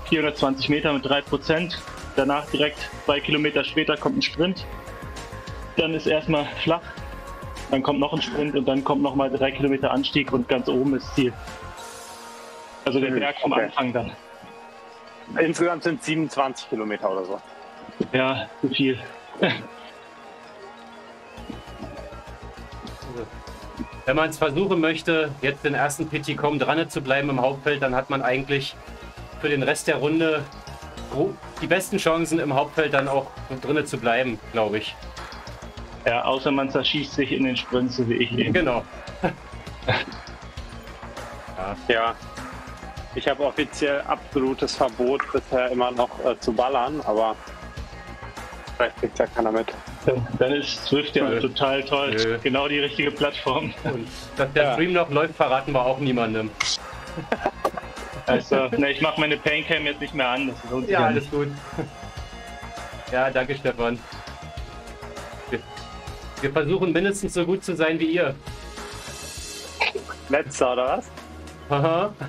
420 Meter mit 3 Prozent. Danach direkt zwei Kilometer später kommt ein Sprint. Dann ist erstmal flach. Dann kommt noch ein Sprint und dann kommt noch mal drei Kilometer Anstieg und ganz oben ist Ziel. Also der Mhm, Berg vom okay. Anfang dann. Insgesamt sind 27 Kilometer oder so. Ja, zu viel. Wenn man es versuchen möchte, jetzt den ersten PT kommen, dran zu bleiben im Hauptfeld, dann hat man eigentlich für den Rest der Runde die besten Chancen im Hauptfeld dann auch drinnen zu bleiben, glaube ich. Ja, außer man zerschießt sich in den Sprints, so wie ich eben. Genau. Ja. Ich habe offiziell absolutes Verbot, bisher immer noch äh, zu ballern, aber vielleicht kriegt ja keiner mit. Dann, ist Swift ja Nö. total toll. Nö. Genau die richtige Plattform. Und dass der Ja. Stream noch läuft, verraten wir auch niemandem. Also, ne, ich mache meine Paincam jetzt nicht mehr an. Ja, alles gut. Ja, danke Stefan. Wir, versuchen mindestens so gut zu sein wie ihr. Letzter oder was? Haha.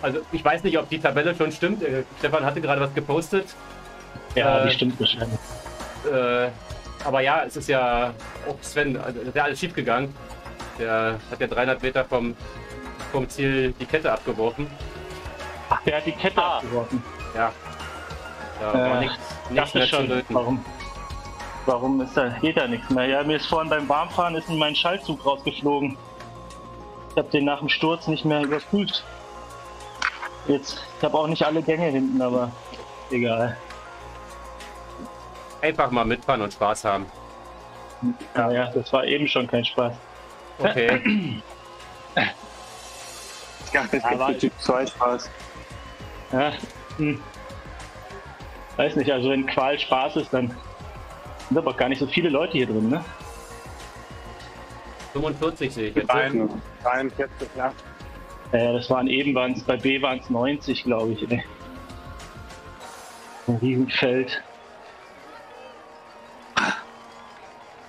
Also ich weiß nicht, ob die Tabelle schon stimmt. Äh, Stefan hatte gerade was gepostet. Ja, Äh, die stimmt wahrscheinlich. Äh, aber ja, es ist ja auch Sven, also ist ja alles schief gegangen. Der hat ja 300 Meter vom, vom Ziel die Kette abgeworfen. Ach, der hat die Kette Ah. abgeworfen. Ja. Da Äh, war nichts, Ich nichts dachte mehr zu schon, löten. warum, warum ist da, geht da nichts mehr? Ja, mir ist vorhin beim Warmfahren ist mein Schaltzug rausgeflogen. Ich habe den nach dem Sturz nicht mehr überprüft. Jetzt, ich habe auch nicht alle Gänge hinten, aber egal. Einfach mal mitfahren und Spaß haben. Naja, das war eben schon kein Spaß. Okay. Ja, das Aber- gibt Typ 2 Spaß. Ja, hm. Weiß nicht, also wenn Qual Spaß ist, dann sind aber gar nicht so viele Leute hier drin, ne? 45 sehe ich jetzt. 43, ja. Äh, das waren eben, waren's, bei B waren es 90, glaube ich. Ey. Ein Riesenfeld.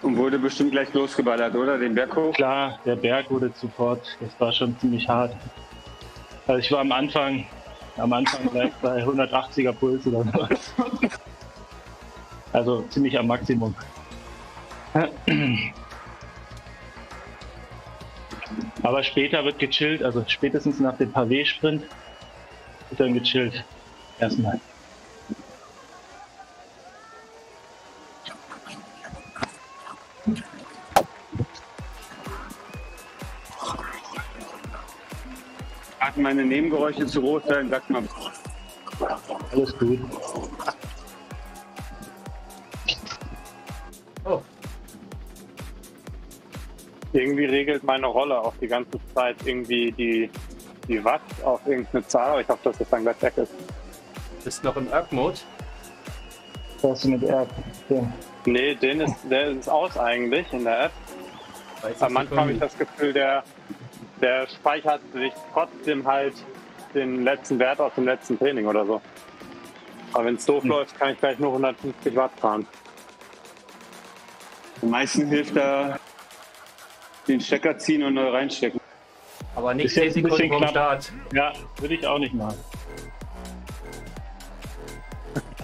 Und wurde bestimmt gleich losgeballert, oder? Den Berg hoch? Klar, der Berg wurde sofort, das war schon ziemlich hart. Also ich war am Anfang, am Anfang gleich bei 180er Puls oder sowas. Also ziemlich am Maximum. Aber später wird gechillt, also spätestens nach dem Pavé-Sprint wird dann gechillt. Erstmal. Hatten meine Nebengeräusche zu groß sein, sag mal. Alles gut. Irgendwie regelt meine Rolle auch die ganze Zeit irgendwie die, die Watt auf irgendeine Zahl, aber ich hoffe, dass das dann gleich weg ist. bist noch im Erg-Mode. Was mit Erb? Okay. Nee, den ist, der ist aus eigentlich in der App. 30 Aber manchmal habe ich das Gefühl, der, der speichert sich trotzdem halt den letzten Wert aus dem letzten Training oder so. Aber wenn es doof läuft, kann ich gleich nur 150 Watt fahren. Am meisten hilft da den Stecker ziehen und neu reinstecken. Aber nicht Ist jetzt 10 ein bisschen Sekunden vom knapp. Start. Ja, würde ich auch nicht machen.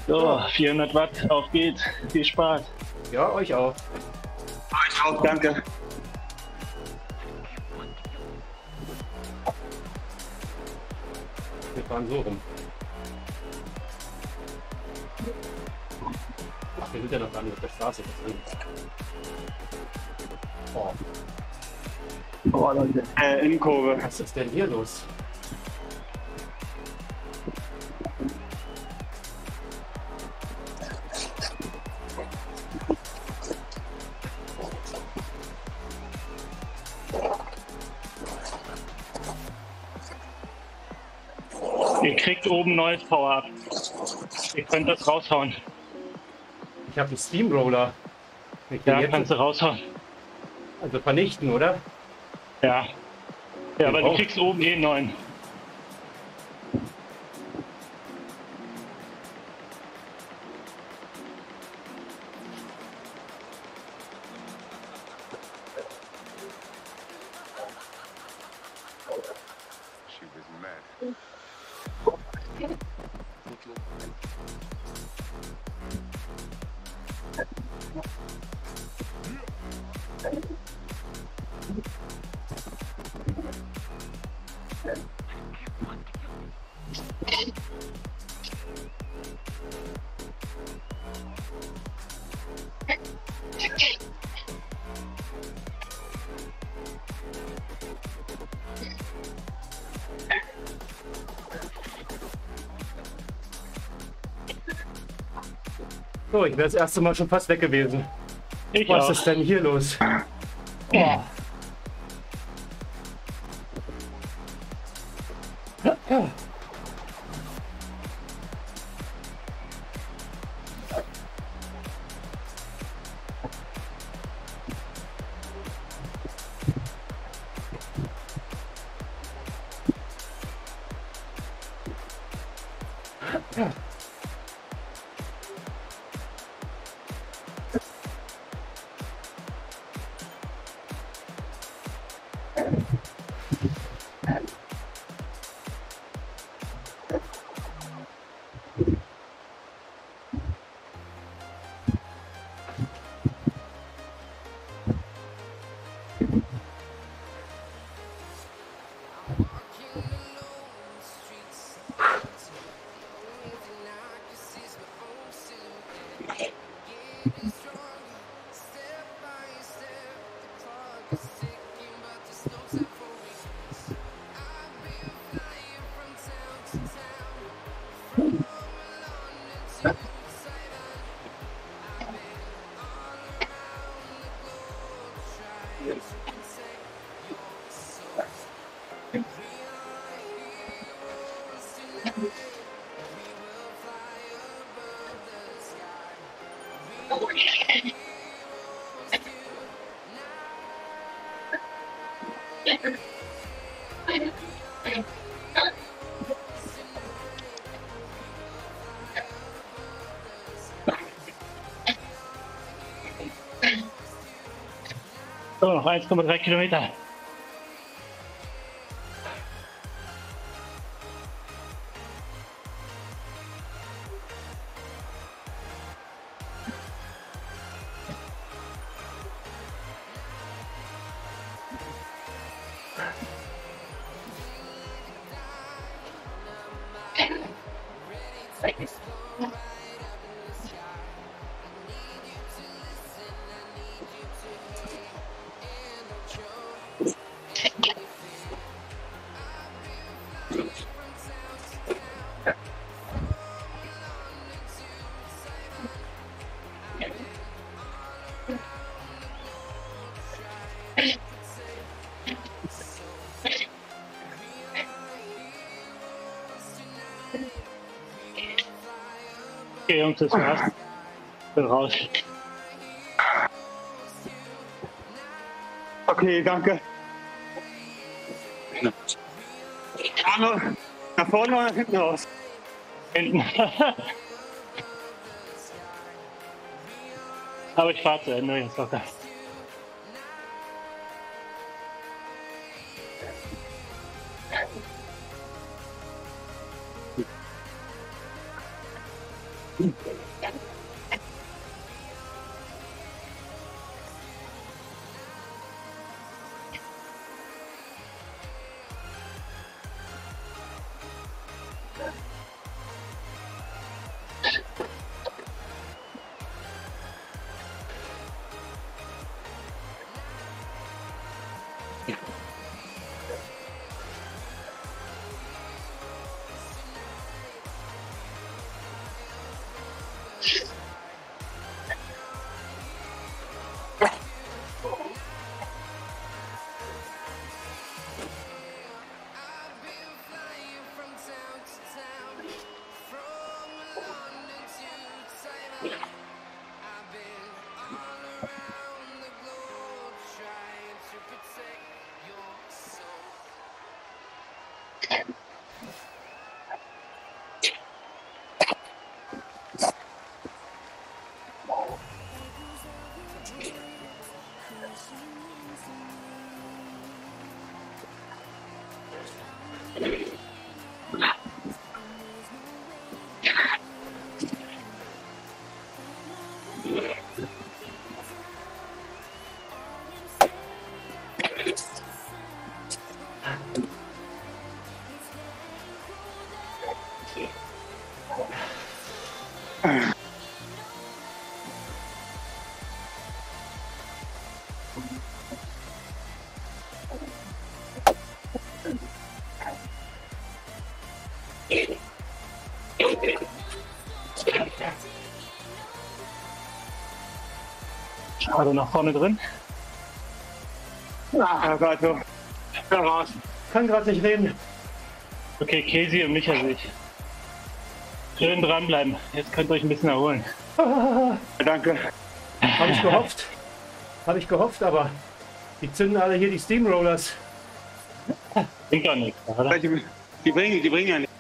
So, 400 Watt, auf geht's. Viel Spaß. Ja, euch auch. Ich auch, danke. Wir fahren so rum. Ach, wir sind ja noch gar nicht auf der Straße. Das ist oh, Oh, Leute. Äh, Innenkurve. was ist denn hier los? Ihr kriegt oben neues Power-Up. Ihr könnt das raushauen. Ich habe einen Steamroller. Wir Ja, kannst du raushauen. also vernichten, oder? Ja. Ja, aber du kriegst oben eh 9. ich wäre das erste Mal schon fast weg gewesen. Ich Was auch. ist denn hier los? So, noch 1,3 Kilometer. Okay, Jungs, das war's. Bin raus. Okay, danke. Arme nach vorne oder nach hinten raus? Hinten. Aber ich fahre zu Ende jetzt locker. Schade nach vorne drin. Ah, also, da raus. Kann gerade nicht reden. Okay, Casey und Micha sehe ich. Schön dranbleiben. Jetzt könnt ihr euch ein bisschen erholen. Danke. Habe ich gehofft. Habe ich gehofft, aber die zünden alle hier die Steamrollers. Bringt doch nichts, oder? Die, die, bringen, die bringen ja nicht.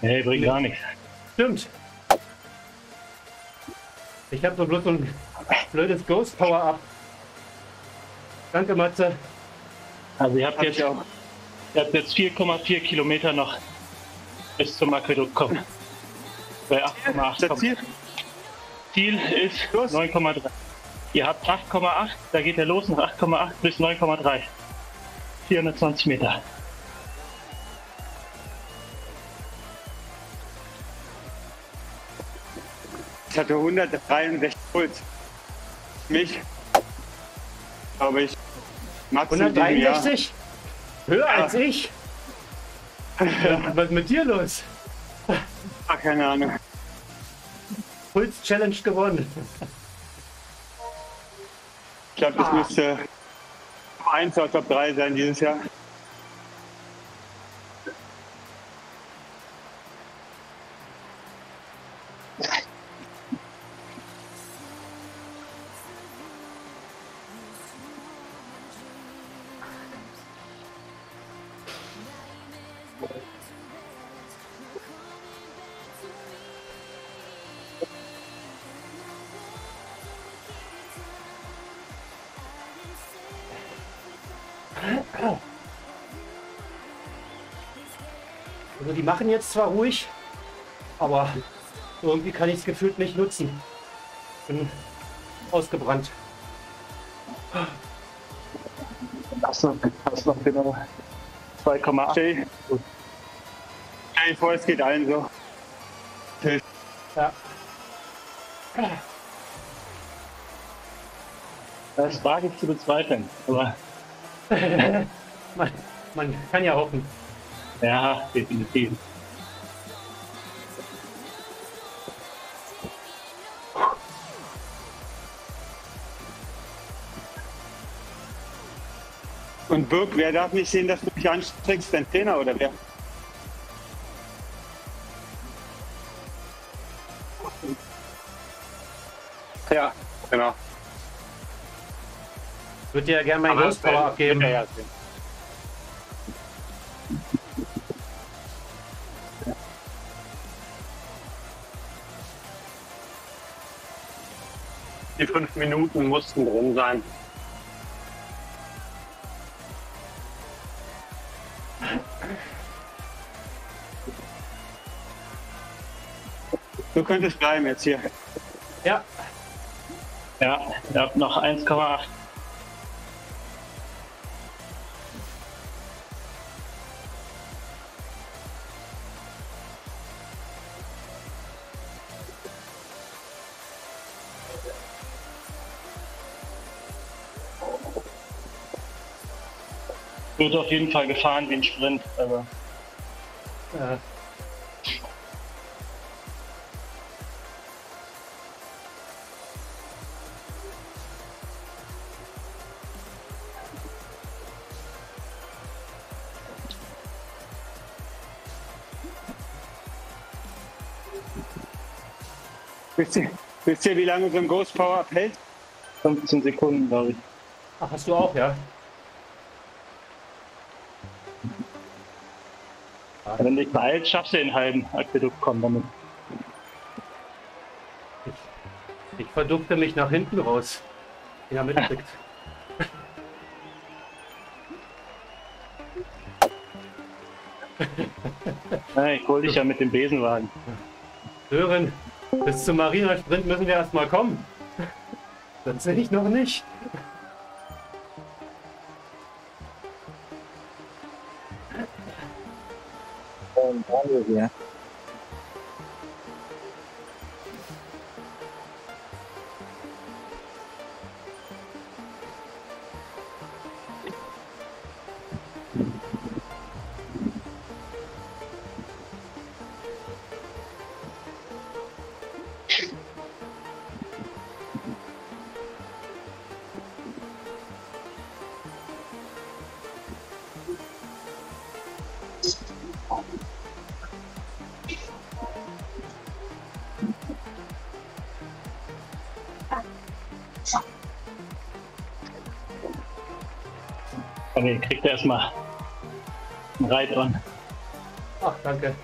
Nee, bringt gar nichts. Stimmt. Ich habe so bloß so ein blödes Ghost Power-Up. Danke, Matze. Also ihr habt Hab jetzt, ich auch. ihr habt jetzt 4,4 Kilometer noch bis zum Aquädukt kommen. Bei Das 8,8. Ziel? Ziel ist Los. 9,3. Ihr habt 8,8, da geht er los nach 8,8 bis 9,3. 420 Meter. Ich hatte 163 Puls. Mich. Glaube ich. Jahr. 163? Höher als ich? Was ist mit dir los? Ach, keine Ahnung. Puls Challenge gewonnen. Ich glaube, das müsste Top 1 oder Top 3 sein dieses Jahr. Die machen jetzt zwar ruhig, aber irgendwie kann ich es gefühlt nicht nutzen. Bin ausgebrannt. Hast noch, hast noch genau 2,8. Stell stell dir vor, es geht allen so. Ja. Das wage ich zu bezweifeln. Aber Man, man kann ja hoffen. Ja, definitiv. Und Birk, wer darf nicht sehen, dass du dich anstrengst? Dein Trainer oder wer? Ja, genau. Ich würde dir ja gerne meinen das abgeben. er ja fünf Minuten mussten drin sein. Du könntest bleiben jetzt hier. Ja, Ja, ihr habt noch 1,8. Wird auf jeden Fall gefahren wie ein Sprint, aber äh, Wisst ihr, wisst ihr wie lange so ein Ghost Power abhält? 15 Sekunden, glaube ich. ach, hast du auch, ja? Wenn dich beeilst, schaffst du den halben Aquädukt kommen damit. Ich verdufte mich nach hinten raus. Mitte liegt. Nein, ich hol dich ja mit dem Besenwagen. Hören, bis zum Marina-Sprint müssen wir erstmal kommen. Das sehe ich noch nicht. Okay, kriegt er erstmal ein Ride-On. Ach, danke.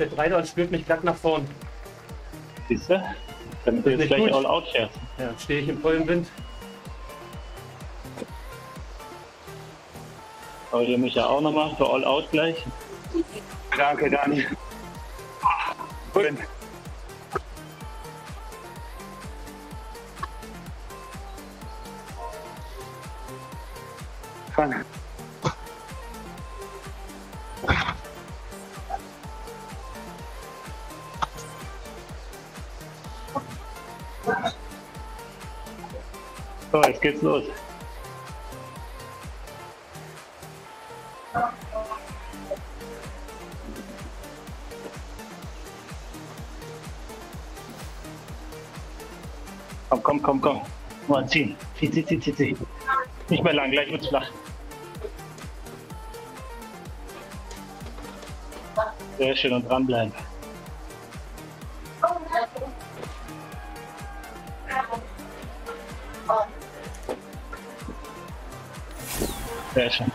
Der Dreidon spürt mich glatt nach vorn. Siehst du? Damit du jetzt gleich gut. all out fährst. Ja, stehe ich im vollen Wind. Aber ihr mich ja auch nochmal für all out gleich. Danke, Dani. Gut. Geht's los. Komm, komm, komm, komm. Mal ziehen. Zieh, zieh, zieh, zieh, zieh. Nicht mehr lang, gleich wird's flach. Sehr schön und dranbleiben. Sehr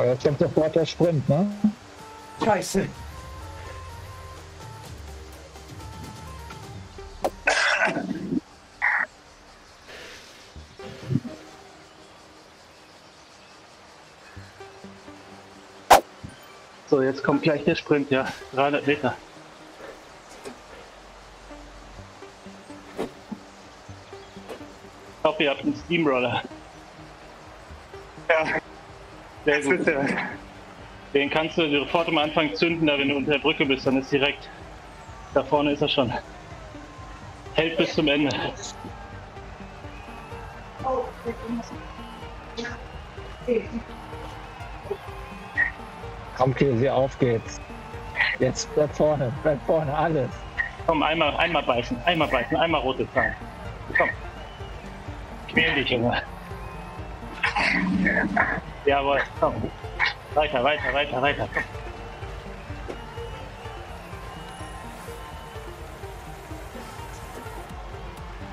Aber jetzt kommt sofort der Sprint, ne? Scheiße. So, jetzt kommt gleich der Sprint, ja. 300 Meter. Ich hoffe, ihr habt einen Steamroller. Sehr gut. Den kannst du sofort am Anfang zünden, da wenn du unter der Brücke bist, dann ist direkt. Da vorne ist er schon. Hält bis zum Ende. Komm, Käse, auf geht's. Jetzt bleib vorne, bleib vorne, alles. Komm, einmal, einmal beißen, einmal beißen, einmal rote Zahlen. Komm. Quäl dich, Junge. Jawohl. Weiter, weiter, weiter, weiter. Komm.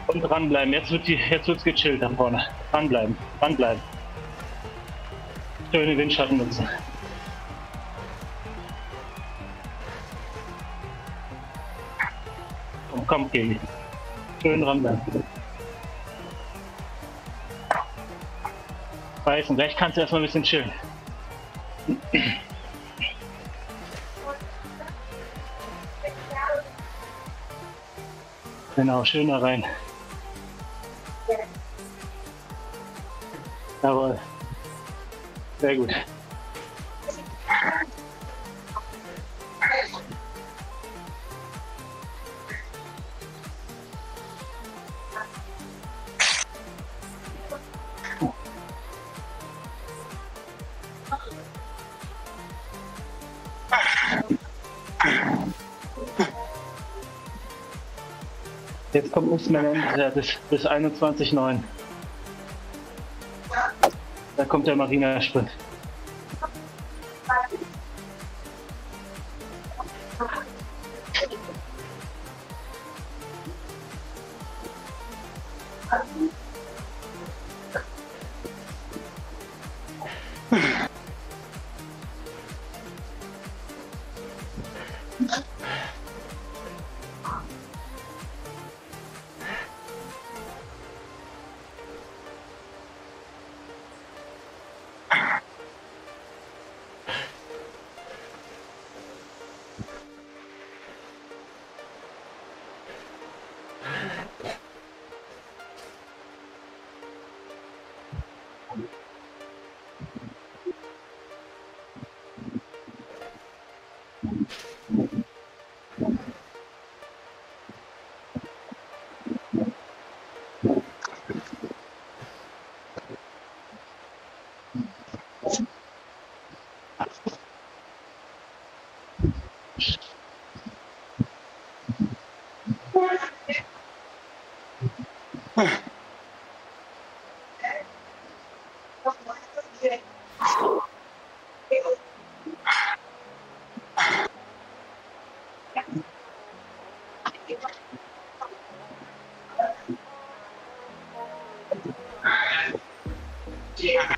Und dranbleiben. Jetzt wird die, jetzt wird's gechillt da vorne. Dranbleiben, dranbleiben. Schöne Windschatten nutzen. Komm, komm, Kelly. Schön dranbleiben. Beißen. Gleich kannst du erstmal ein bisschen chillen. Genau, schön da rein. Jawohl. Sehr gut. Kommt Usman ja, bis, bis 21,9. Da kommt der Marina-Sprint.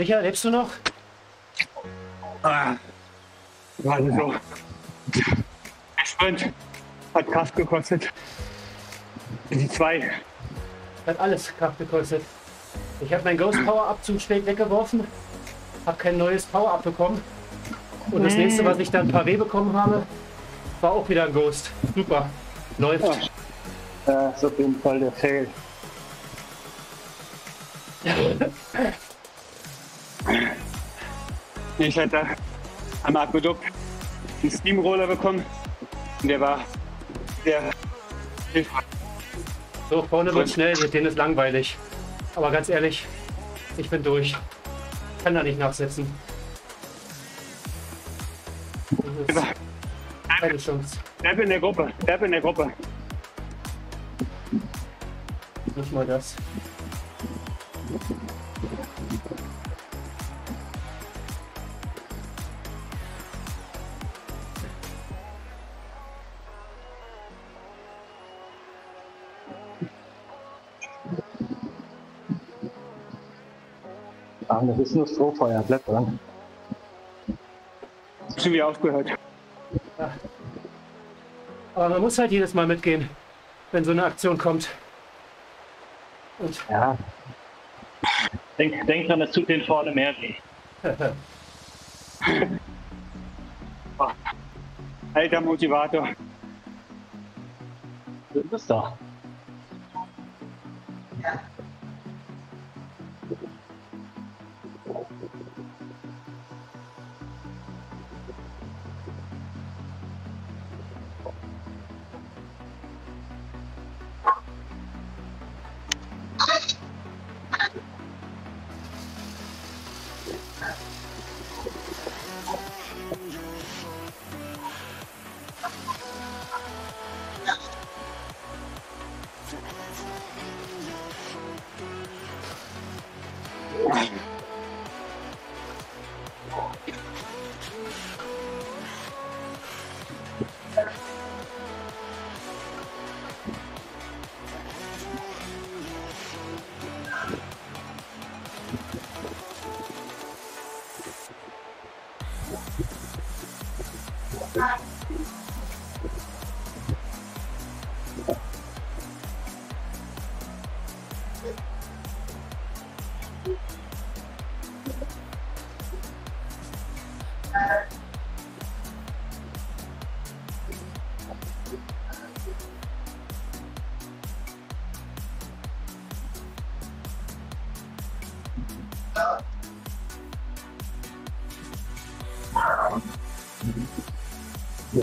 Michael, lebst du noch? Ah, gerade so. Der Sprint hat Kraft gekostet. Die zwei. Hat alles Kraft gekostet. Ich habe mein Ghost Power Up zu spät weggeworfen, habe kein neues Power Up bekommen. Und das nächste, was ich dann paré bekommen habe, war auch wieder ein Ghost. Super. Läuft. Ja, ist auf jeden Fall der Fail. Ich hatte am Aquädukt einen Steamroller bekommen und der war sehr hilfreich. So, vorne wird schnell, mit denen ist langweilig. Aber ganz ehrlich, ich bin durch. Kann da nicht nachsetzen. Das ist keine Chance. Bleib in der Gruppe, bleib in der Gruppe. Nicht mal das. Ah, das ist nur Strohfeuer, bleib dran. Schon wieder aufgehört. Aber man muss halt jedes Mal mitgehen, wenn so eine Aktion kommt. Und Ja, Denk, denk dran, es tut den vorne mehr weh. Alter Motivator. Du bist da.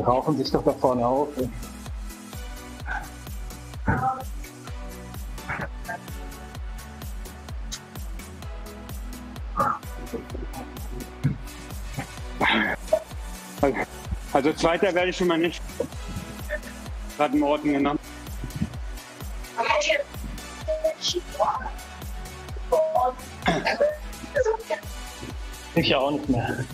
Rauchen sich doch da vorne auf. Also zweiter werde ich schon mal nicht. Gerade Morten genommen. Ich ja auch nicht mehr.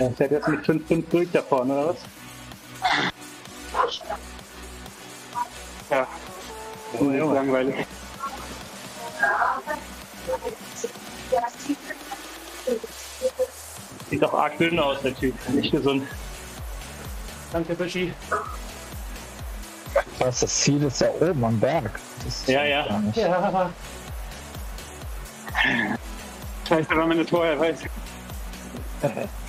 Er fährt jetzt mit 5-5 durch da vorne, oder was? Ja. Das ist langweilig. Sieht doch arg dünn aus, der Typ. Nicht gesund. danke, Fischi. Was, das Ziel ist ja oben am Berg. Das Ja, ja. Ja, Scheiße, wenn man das vorher weiß.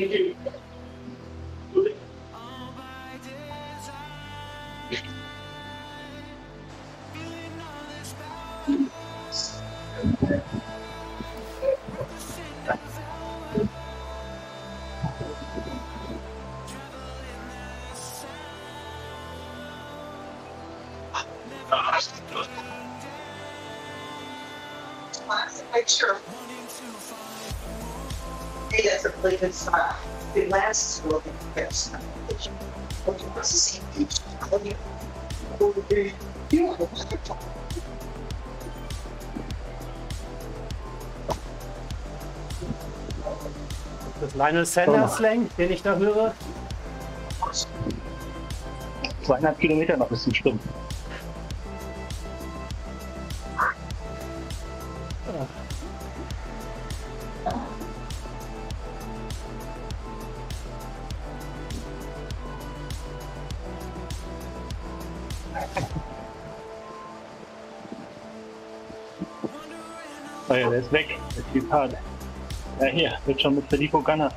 negative that's a really good spot. The last school in Paris. Beautiful. Das Lionel Sanders Slang, den ich da höre. Zweieinhalb Kilometer noch bis zum Schwimmen. Weg. Der Typ hart. Ja, hier, wird schon mit Filippo Ganna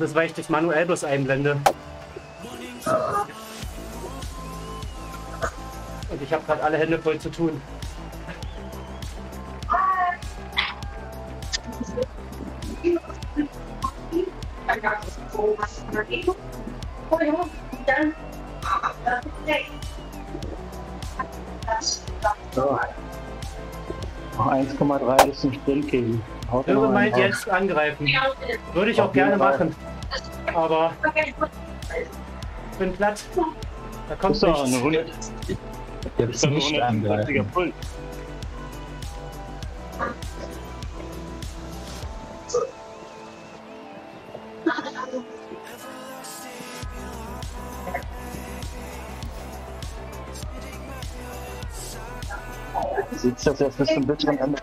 das ist, weil ich dich manuell bloß einblende. Und ich habe gerade alle Hände voll zu tun. so. Noch 1,3 bis zum Sprint-Kegel. Haut Höre noch einen meint raus. jetzt angreifen. Würde ich auch gerne Fall. machen. Aber ich bin platt. Da kommt Ist doch eine nichts. 100, Jetzt ist doch eine nicht 140er angreifen. Puls. Sitzt das jetzt bis zum bitteren Ende?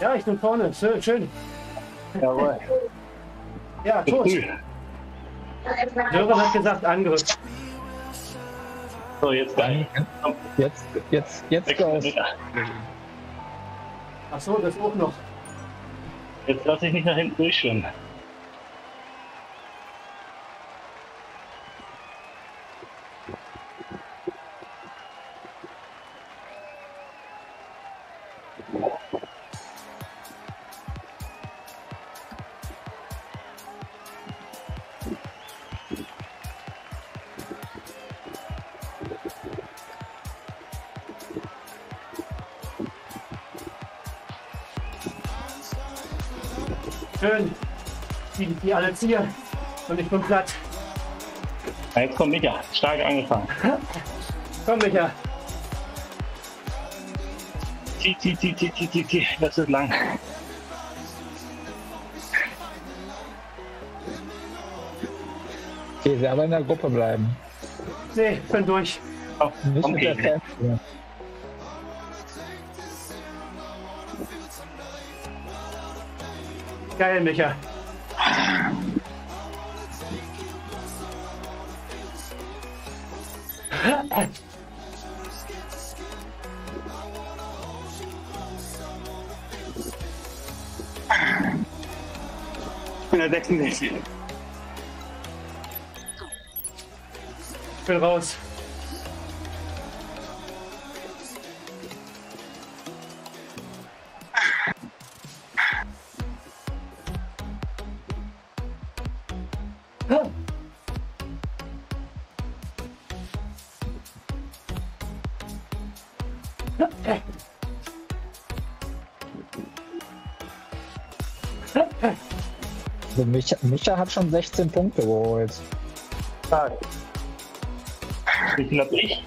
Ja, ich bin vorne. Schön. schön. Jawohl. Ja, tot. Sören hat gesagt, Angriff. So, jetzt geil. Jetzt, jetzt, jetzt. Kilometer. Ach so, das auch noch. Jetzt lasse ich nicht nach hinten durchschwimmen. Die, alle ziehen. Und ich bin platt. Na, Jetzt kommt Micha. Stark angefangen. Komm, Micha. Zieh, zieh, zieh, zieh, zieh, zieh, zieh. Das ist lang. Okay, sie aber in der Gruppe bleiben. Nee, ich bin durch. Nicht mit der Okay. Fans. Geil, Micha. Ich bin der 66. Ich bin raus. Micha, Micha hat schon 16 Punkte geholt. Wie viel hab ich?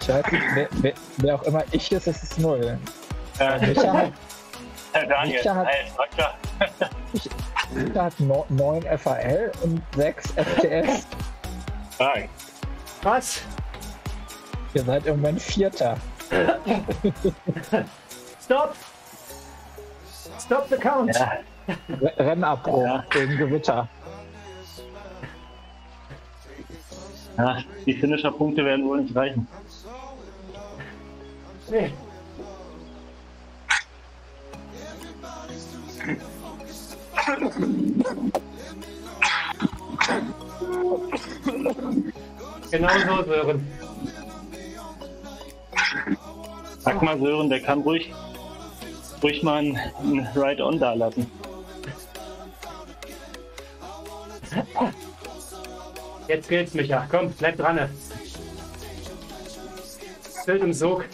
Ich weiß nicht, wer, wer, wer auch immer ich ist, ist es null. Äh, Micha hat, Herr Daniel, Micha hat-. Micha hat 9 FAL und 6 FTS. Nein. Was? Ihr seid im Moment Vierter. Stop! Stop the count! Ja. Re- Rennabbruch Ja. Gewitter. Ja, die Finisher-Punkte werden wohl nicht reichen. Nee. Genau so, Sören. Sag mal, Sören, der kann ruhig, ruhig mal ein, ein Ride-On da lassen. Jetzt geht's, Micha. Komm, bleib dran. Bild im Sog.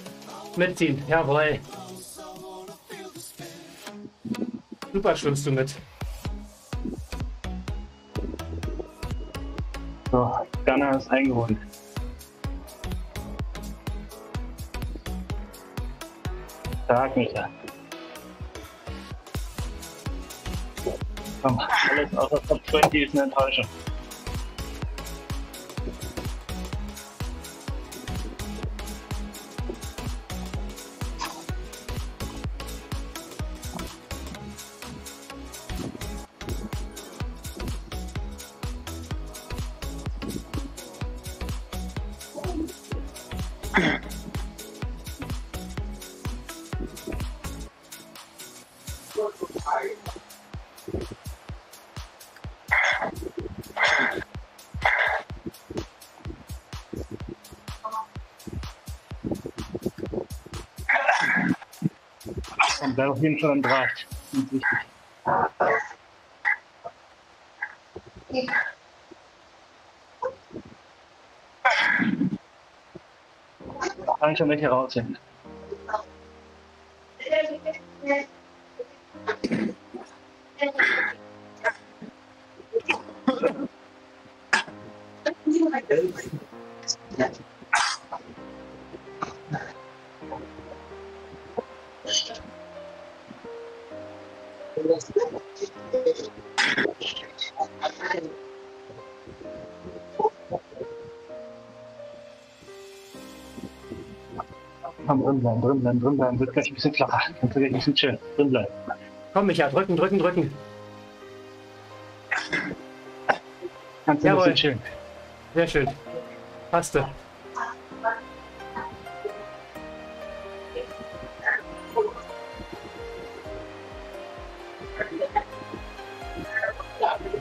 Mitziehen. Jawohl. Super schwimmst du mit. So, Gunner ist eingeholt. Sag mich alles außer Top 20 ist eine Enttäuschung. Bleib auf jeden Fall am Draht. Ist wichtig. Kann schon welche raus bleiben, drin bleiben, drin bleiben. Wird gleich ein bisschen flacher. Du gleich ein bisschen chillen. Drin bleiben. Komm, Micha. Drücken, drücken, drücken. Kannst du ein Jawohl. bisschen chillen. Sehr schön. Passte.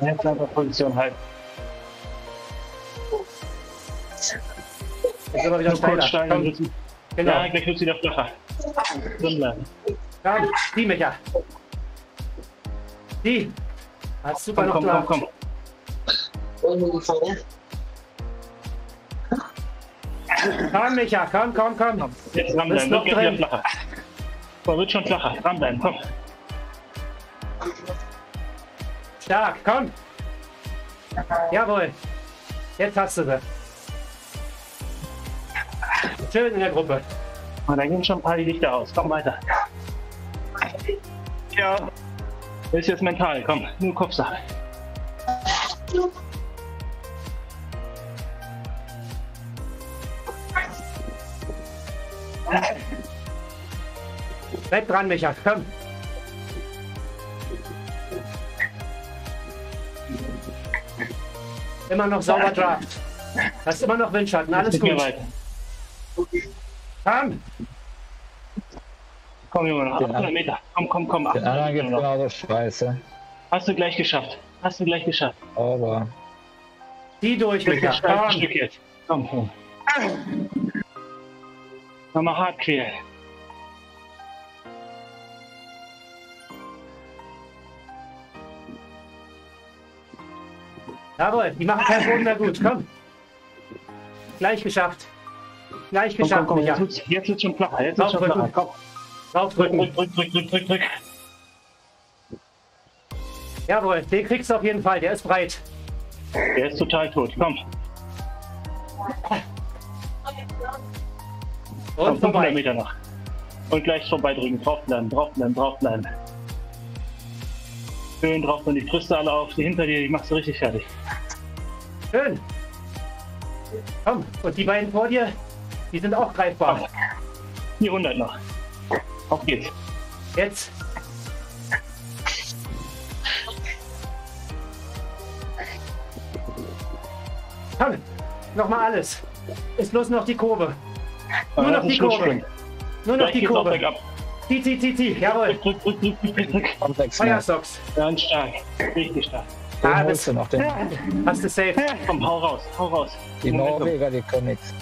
Jetzt einfach Position halten. Jetzt aber wieder Nur kurz steiler. steigen, dann Komm, genau. ja, gleich wird es wieder flacher. Drin bleiben. Komm, die, Micha. Die. Hast super Komm, noch komm, gemacht. komm, komm. Komm, Micha. Komm, komm, komm. Jetzt dranbleiben, noch wird gleich wieder flacher. So, wird schon flacher. Dranbleiben, komm. Stark, komm. Jawohl. Jetzt hast du sie. Schön in der Gruppe. Und da gehen schon ein paar die Lichter aus. Komm weiter. Ja. Das ist jetzt mental. Komm, nur Kopfsache. Bleib dran, Micha. Komm. Immer noch sauber Draft. Hast immer noch Windschatten. Alles gut. Weiter. Komm. Komm, Junge, noch Den 800 Meter. Komm, komm, komm. Den 800 anderen Meter geht's noch. genauso scheiße. Hast du gleich geschafft. Hast du gleich geschafft. Aber Zieh durch, ein Komm. Stück jetzt. Komm, komm. Nochmal hart quälen. Jawohl, die machen keinen Boden mehr gut. Komm. Gleich geschafft. Gleich Komm, geschafft, komm, komm. Jetzt Micha. wird's, jetzt wird's schon flacher. Jetzt wird's schon flacher. Komm. Drück, Draufdrücken. drück, drück, drück, drück, drück, drück. Jawohl, den kriegst du auf jeden Fall. Der ist breit. Der ist total tot. Komm. Und Komm, 500 vorbei. Meter noch. Und gleich vorbeidrücken. Draufbleiben, draufbleiben, draufbleiben. Schön drauf und die du alle auf. Die hinter dir, die machst du richtig fertig. Schön. Komm. Und die beiden vor dir, die sind auch greifbar. 400 noch. Auf geht's. Jetzt. Komm. Nochmal alles. Ist bloß noch die Kurve. Nur Äh, noch die Kurve. Schlussspring. Nur noch Gleich die Kurve. Zieh, zieh, zieh, zieh. Jawohl. Drück, drück, drück, drück, drück, mehr. Feiersocks. Ganz stark. Richtig stark. Den Ah, holst das du noch. Den, hast du safe. Komm, hau raus, hau raus. die Momentum. Norweger, die können nichts.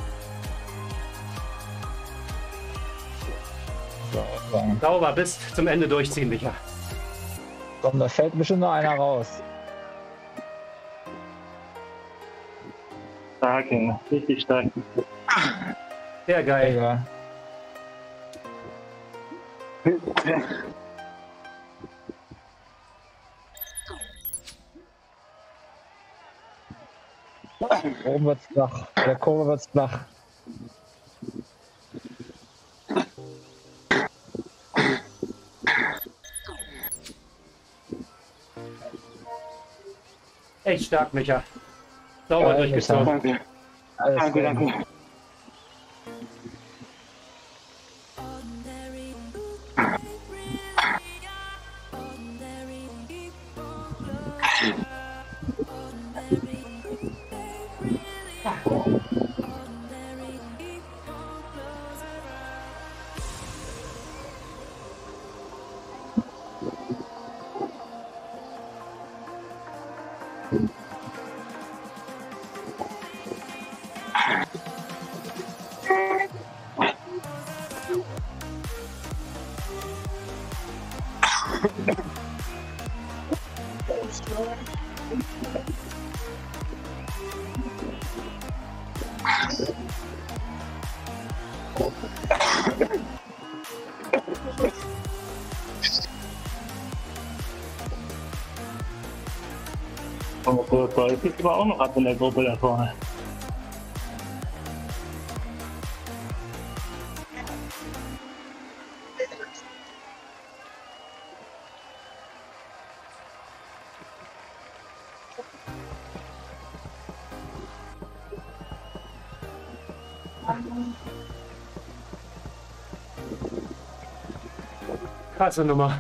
So. Sauber bis zum Ende durchziehen, Micha. Komm, da fällt bestimmt noch einer raus. Stark. Richtig stark. Sehr geil. Egal. Oben wird's flach. Der Kurve wird's flach. Stark, Micha. Sauber durchgezogen. Danke. Alles Danke, danke. Cool. Es gibt aber auch noch ab in der Gruppe da vorne. Krasse Nummer.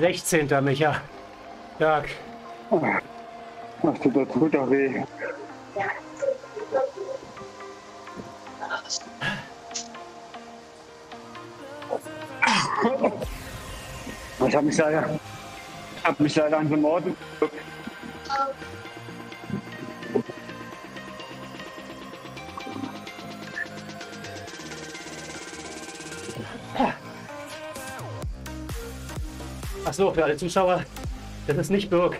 Sechzehnter, Micha. Stark. Das tut, das tut doch weh. Ich habe mich leider, hab mich leider an den Morden so, für alle Zuschauer, das ist nicht Birk,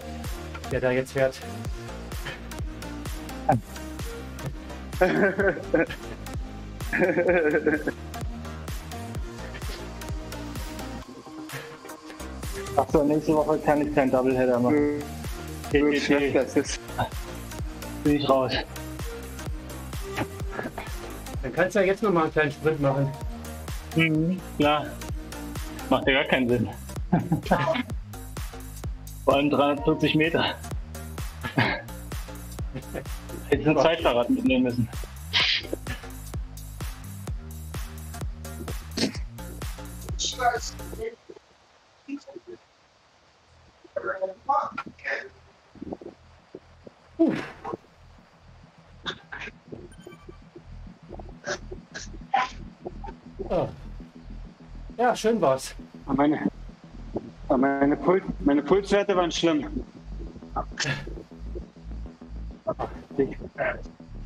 der da jetzt fährt. Achso, nächste Woche kann ich keinen Doubleheader machen. So TTT, schlecht das ist. bin ich raus. Dann kannst du ja jetzt noch mal einen kleinen Sprint machen. Mhm, klar. Macht ja gar keinen Sinn. Vor allem 340 Meter. Hätte ein Zeitfahrrad mitnehmen müssen. Oh. Ja, schön war's. Meine, meine, Pul meine Pulswerte waren schlimm.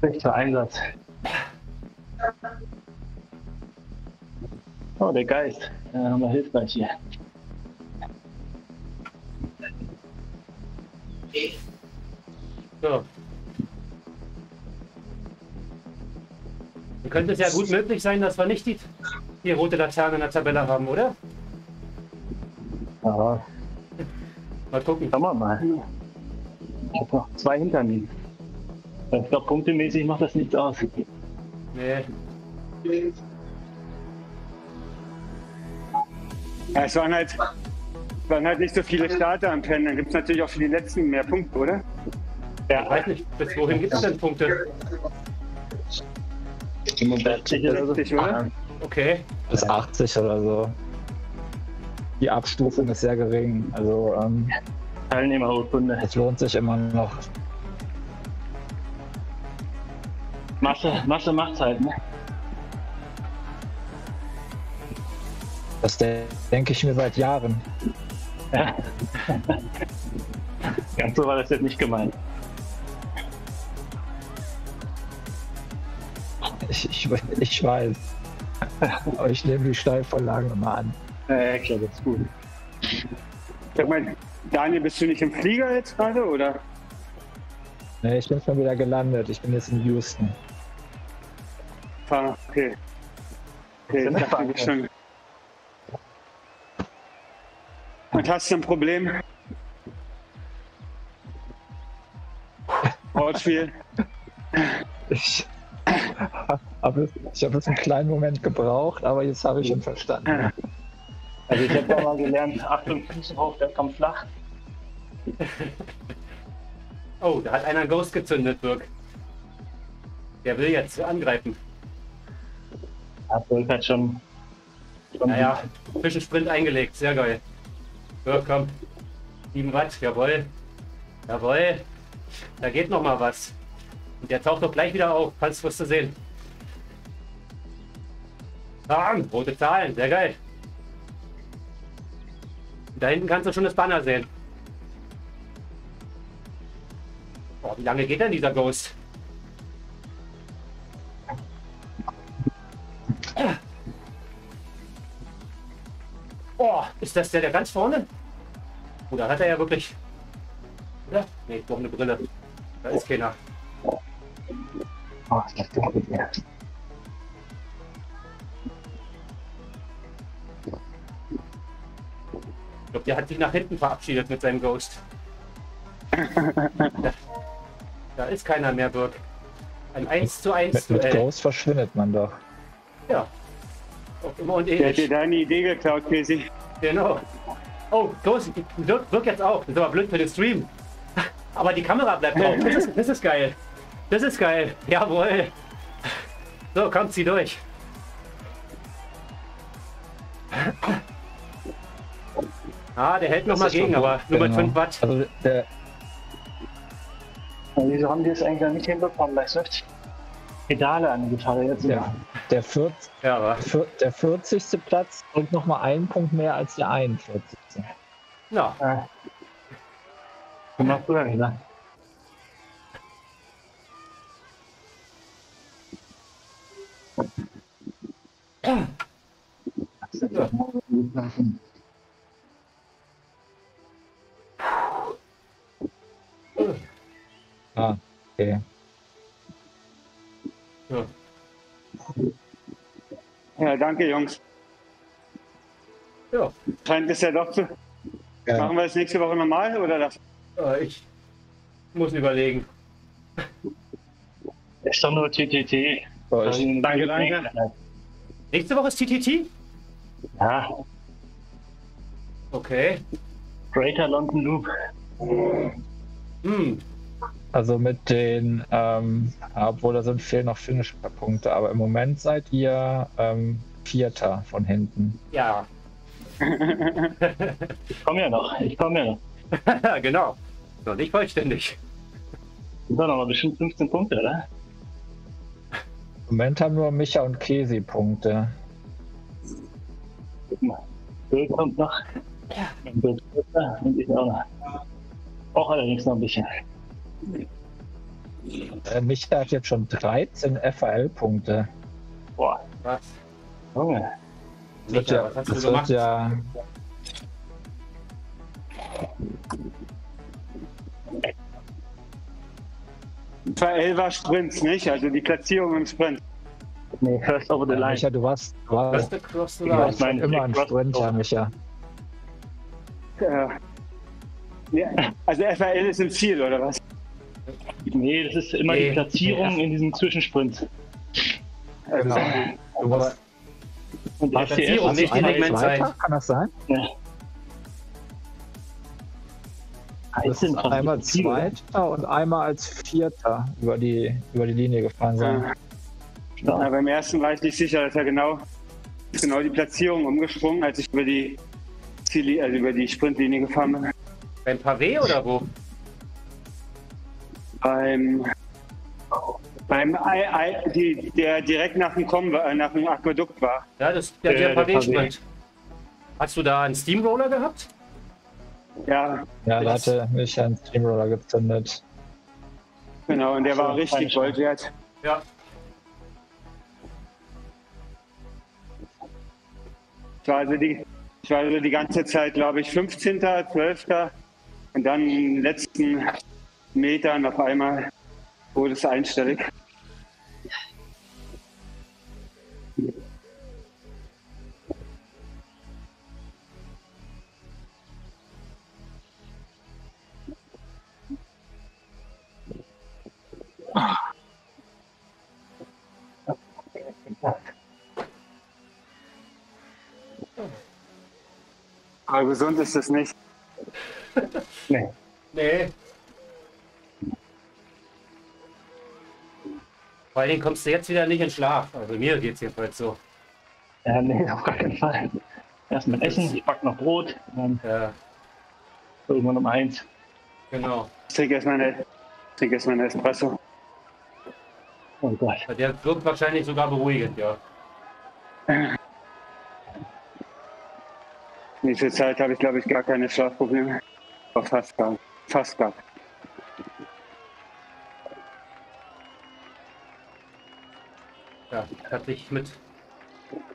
Rechter Einsatz. Oh, der Geist. Ja, haben wir hilfreich hier. So. Dann könnte es ja gut möglich sein, dass wir nicht die, die rote Laterne in der Tabelle haben, oder? Gucken. schauen wir mal. Ich habe noch zwei hinter mir. Ich glaube, punktemäßig macht das nichts aus. Nee. Ja, es waren halt, waren halt nicht so viele Starter am Rennen. Dann gibt es natürlich auch für die letzten mehr Punkte, oder? Ich weiß nicht, bis wohin gibt es denn Punkte? 65 oder so. 60, oder? Okay. Bis 80 oder so. Die Abstufung ist sehr gering. Also ähm, Teilnehmerurkunde. es lohnt sich immer noch. Masse, Masse macht's halt, ne? Das de- denke ich mir seit Jahren. Ja. Ganz so war das jetzt nicht gemeint. Ich, ich, ich weiß. Aber ich nehme die Steilvorlagen immer an. Ja, klar, das ist gut. Sag mal, Daniel, bist du nicht im Flieger jetzt gerade, oder? Nee, ich bin schon wieder gelandet. Ich bin jetzt in Houston. Ah, okay. Okay, ich dachte ich schon. Und hast du ein Problem? Wortspiel? Ich habe ich hab jetzt einen kleinen Moment gebraucht, aber jetzt habe ich ihn verstanden. Also ich habe da mal gelernt, Achtung, Füße hoch, der kommt flach. Oh, da hat einer einen Ghost gezündet, Birk. Der will jetzt angreifen. Apple hat schon. schon Naja, Zwischensprint eingelegt, sehr geil. Birk, komm. 7 Watt, jawohl. Jawohl. Da geht noch mal was. Und der taucht doch gleich wieder auf, falls wirst du sehen. Bam, rote Zahlen, sehr geil. Da hinten kannst du schon das Banner sehen. Boah, wie lange geht denn dieser Ghost? Oh, ist das der, der ganz vorne? Oh, da hat er ja wirklich. Oder? Nee, ich brauche eine Brille. Da ist keiner. Oh, das ist glaube, der hat sich nach hinten verabschiedet mit seinem Ghost. da, da ist keiner mehr, Birk. Ein 1 zu 1 Mit, mit Duell. Ghost verschwindet man doch. Ja. Auch immer und Der hat dir deine Idee geklaut, Casey. Genau. Oh, Ghost, wirkt, wirkt jetzt auch. Das ist aber blöd für den Stream. Aber die Kamera bleibt drauf. Das ist, das ist geil. Das ist geil. Jawohl. So, kommt sie durch. Ah, der hält noch Das mal ist gegen, aber nur mit genau. 5 Watt. Also der, Wieso haben die es eigentlich noch nicht hinbekommen? Bei Swift Pedale an die Gitarre jetzt. der, der, 40, Ja, der 40. Platz bringt noch mal einen Punkt mehr als der 41. Ja, Ja. Du machst du ja nicht, ne? Ah, okay. ja. Ja, danke, Jungs. ja. Scheint es ja doch zu. Ja. Machen wir das nächste Woche normal oder das? Ich muss überlegen. Ist doch nur TTT. Für euch. Danke, danke. Nächste Woche ist TTT? Ja, Okay. Greater London Loop. Hm. Also mit den, ähm, obwohl da sind fehlen noch Finish-Punkte, aber im Moment seid ihr ähm, Vierter von hinten. Ja. Ich komme ja noch. Ich komme ja noch. genau. Noch nicht vollständig. Sind doch noch mal bestimmt 15 Punkte, oder? Im Moment haben nur Micha und Kesi Punkte. Guck mal. Bill kommt noch. Mein Bild und ich auch noch. Auch allerdings noch ein bisschen. Äh, Micha hat jetzt schon 13 FAL-Punkte. Boah, Was? Junge. Das wird ja, was hast das du gemacht? ja FAL war Sprints, nicht? Also die Platzierung im Sprint. Nee, first over the line. Micha, du warst, du warst, First across the du line. warst immer ein Sprinter, Micha. Äh, ja, also FAL ist im Ziel, oder was? Nee, das ist immer Nee. die Platzierung in diesem Zwischensprint. Also, Genau. Du warst, Und Die Platzierung, nicht die Segmentzeit. Zweiter, kann das sein? Ja. Bist Heißt einmal Zweiter und einmal als Vierter über die, über die Linie gefahren sein. ja, beim ersten war ich nicht sicher, dass er genau, genau die Platzierung umgesprungen, als ich über die Ziel, also über die Sprintlinie gefahren bin. Beim Pavé oder wo? Beim, beim I, I, die, der direkt nach dem äh, nach dem Aquädukt war. Ja, das der, Äh, der der Pavé-Sprint. Hast du da einen Steamroller gehabt? Ja, Ja, da Das- hatte Micha einen Steamroller gezündet. genau, und der war richtig Gold wert. Ja. Ich war also die, ich war also die ganze Zeit, glaube ich, 15., 12. Und dann in den letzten Metern auf einmal wurde es einstellig. Aber gesund ist es nicht. Nee. Nee. Vor allen Dingen kommst du jetzt wieder nicht in Schlaf. Also mir geht's jedenfalls so. Ja, nee, auf gar keinen Fall. Erstmal essen, ich back noch Brot, dann Ja, irgendwann um eins. genau. Ich trinke erstmal eine, trinke erstmal Espresso. Oh Gott. Der wirkt wahrscheinlich sogar beruhigend, ja. Nächste Zeit habe ich, glaube ich, gar keine Schlafprobleme. Aber fast gar. Fast gar. Ja, hat sich mit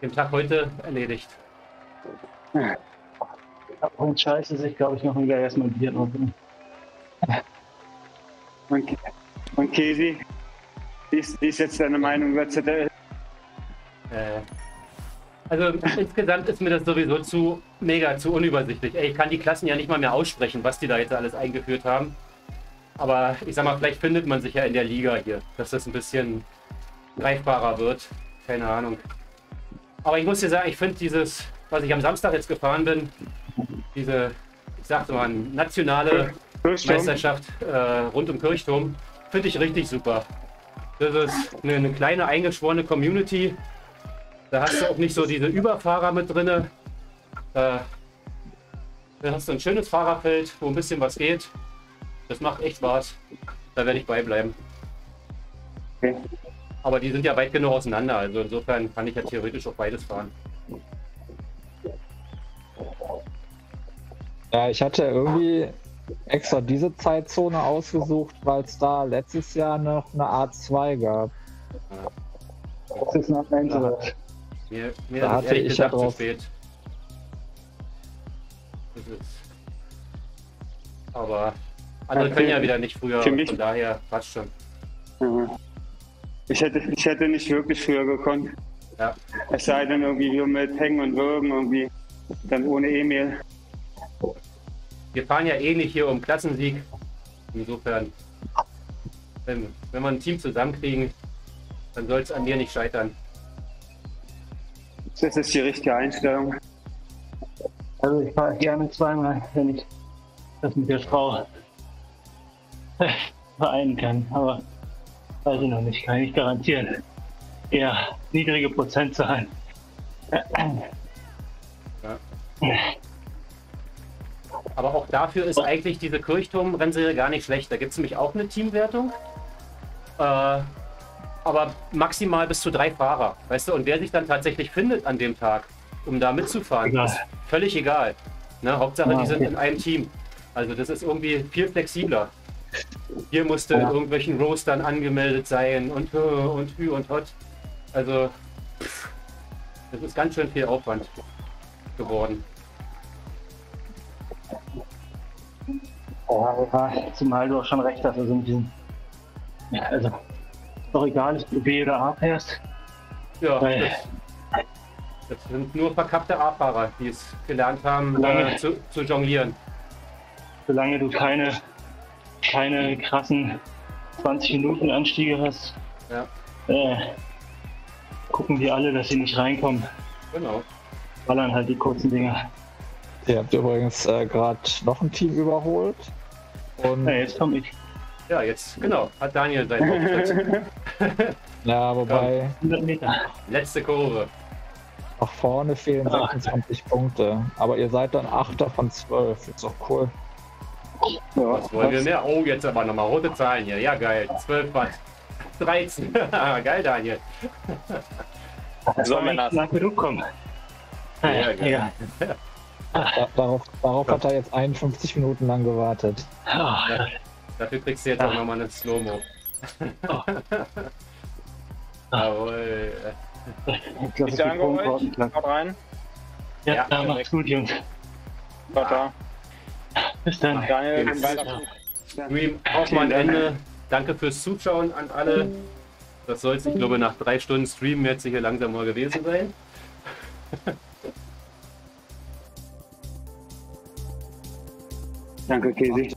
dem Tag heute erledigt. Und scheiße, sich glaube ich noch wieder erstmal ein Bier drauf. Und, und Kesi, wie ist, wie ist jetzt deine Meinung über ZDL? Äh, also insgesamt ist mir das sowieso zu mega, zu unübersichtlich. Ey, ich kann die Klassen ja nicht mal mehr aussprechen, was die da jetzt alles eingeführt haben. Aber ich sag mal, vielleicht findet man sich ja in der Liga hier, dass das ein bisschen greifbarer wird. Keine Ahnung. Aber ich muss dir sagen, ich finde dieses, was ich am Samstag jetzt gefahren bin, diese, ich sagte mal, nationale Kirchturm? Meisterschaft äh, rund um Kirchturm, finde ich richtig super. Das ist eine, eine kleine eingeschworene Community. Da hast du auch nicht so diese Überfahrer mit drinne. Äh, da hast du ein schönes Fahrerfeld, wo ein bisschen was geht. Das macht echt Spaß. Da werde ich beibleiben. Okay. Aber die sind ja weit genug auseinander, also insofern kann ich ja theoretisch auch beides fahren. Ja, ich hatte irgendwie extra diese Zeitzone ausgesucht, weil es da letztes Jahr noch eine A2 gab. Das ist noch ein Ja. sowas. Mir, mir Da hatte ich ja gesagt zu drauf- spät. Das ist aber andere Ja, können ja wieder nicht früher, für mich- von daher passt schon. Ja. Ich hätte, ich hätte nicht wirklich früher gekonnt. Ja. Es sei denn irgendwie so mit Hängen und Würgen irgendwie. Dann ohne Emil. Wir fahren ja eh nicht hier um Klassensieg. Insofern, wenn, wenn wir ein Team zusammenkriegen, dann soll es an mir nicht scheitern. Das ist die richtige Einstellung. Also ich fahre gerne zweimal, wenn ich das mit der Frau vereinen kann. Aber weiß ich noch nicht, kann ich nicht garantieren. Eher niedrige Prozentzahlen. Aber auch dafür ist eigentlich diese Kirchturmrennserie gar nicht schlecht. Da gibt es nämlich auch eine Teamwertung. Äh, aber maximal bis zu drei Fahrer. Weißt du, und wer sich dann tatsächlich findet an dem Tag, um da mitzufahren, Egal. ist völlig egal. Ne? Hauptsache, Ja, die sind okay. in einem Team. Also das ist irgendwie viel flexibler. Hier musste Ja. irgendwelchen Roastern angemeldet sein und und hü und hot. Also das ist ganz schön viel Aufwand geworden. Ja, ja, zumal du auch schon recht hast. Also, ja, also doch egal, ob du B oder A fährst. Ja, Weil- das, das sind nur verkappte A-Fahrer, die es gelernt haben, Lange. äh, zu, zu jonglieren. Solange du keine, keine krassen 20 Minuten Anstiege hast, Ja. äh, gucken die alle, dass sie nicht reinkommen. Genau. Ballern halt die kurzen Dinger. Ihr habt übrigens äh, gerade noch ein Team überholt. Und Ja, jetzt komme ich. Ja, jetzt, genau, hat Daniel seinen Auftritt. ja, wobei 100 Meter. Letzte Kurve. nach vorne fehlen Ah. 26 Punkte. Aber ihr seid dann Achter von 12. Ist doch cool. Was wollen wir mehr? Oh, jetzt aber nochmal rote Zahlen hier. Ja, geil. 12 Watt. 13. geil, Daniel. So, Männer. Nach Besuch kommen. Ja, Ja, geil. ja. Da, darauf darauf hat er jetzt 51 Minuten lang gewartet. Ah, Ja. Dafür kriegst du jetzt auch nochmal eine Slow-Mo. Oh. Jawohl. Ich angeholt? knacken. Haut rein. Ja, Ja, ja macht's gut, Jungs. Tata. Bis dann. Daniel. Stream auch mal ein Ende. Danke fürs Zuschauen an alle. Das soll es, ich glaube, nach drei Stunden Stream jetzt hier langsam mal gewesen sein. Danke, Käsi.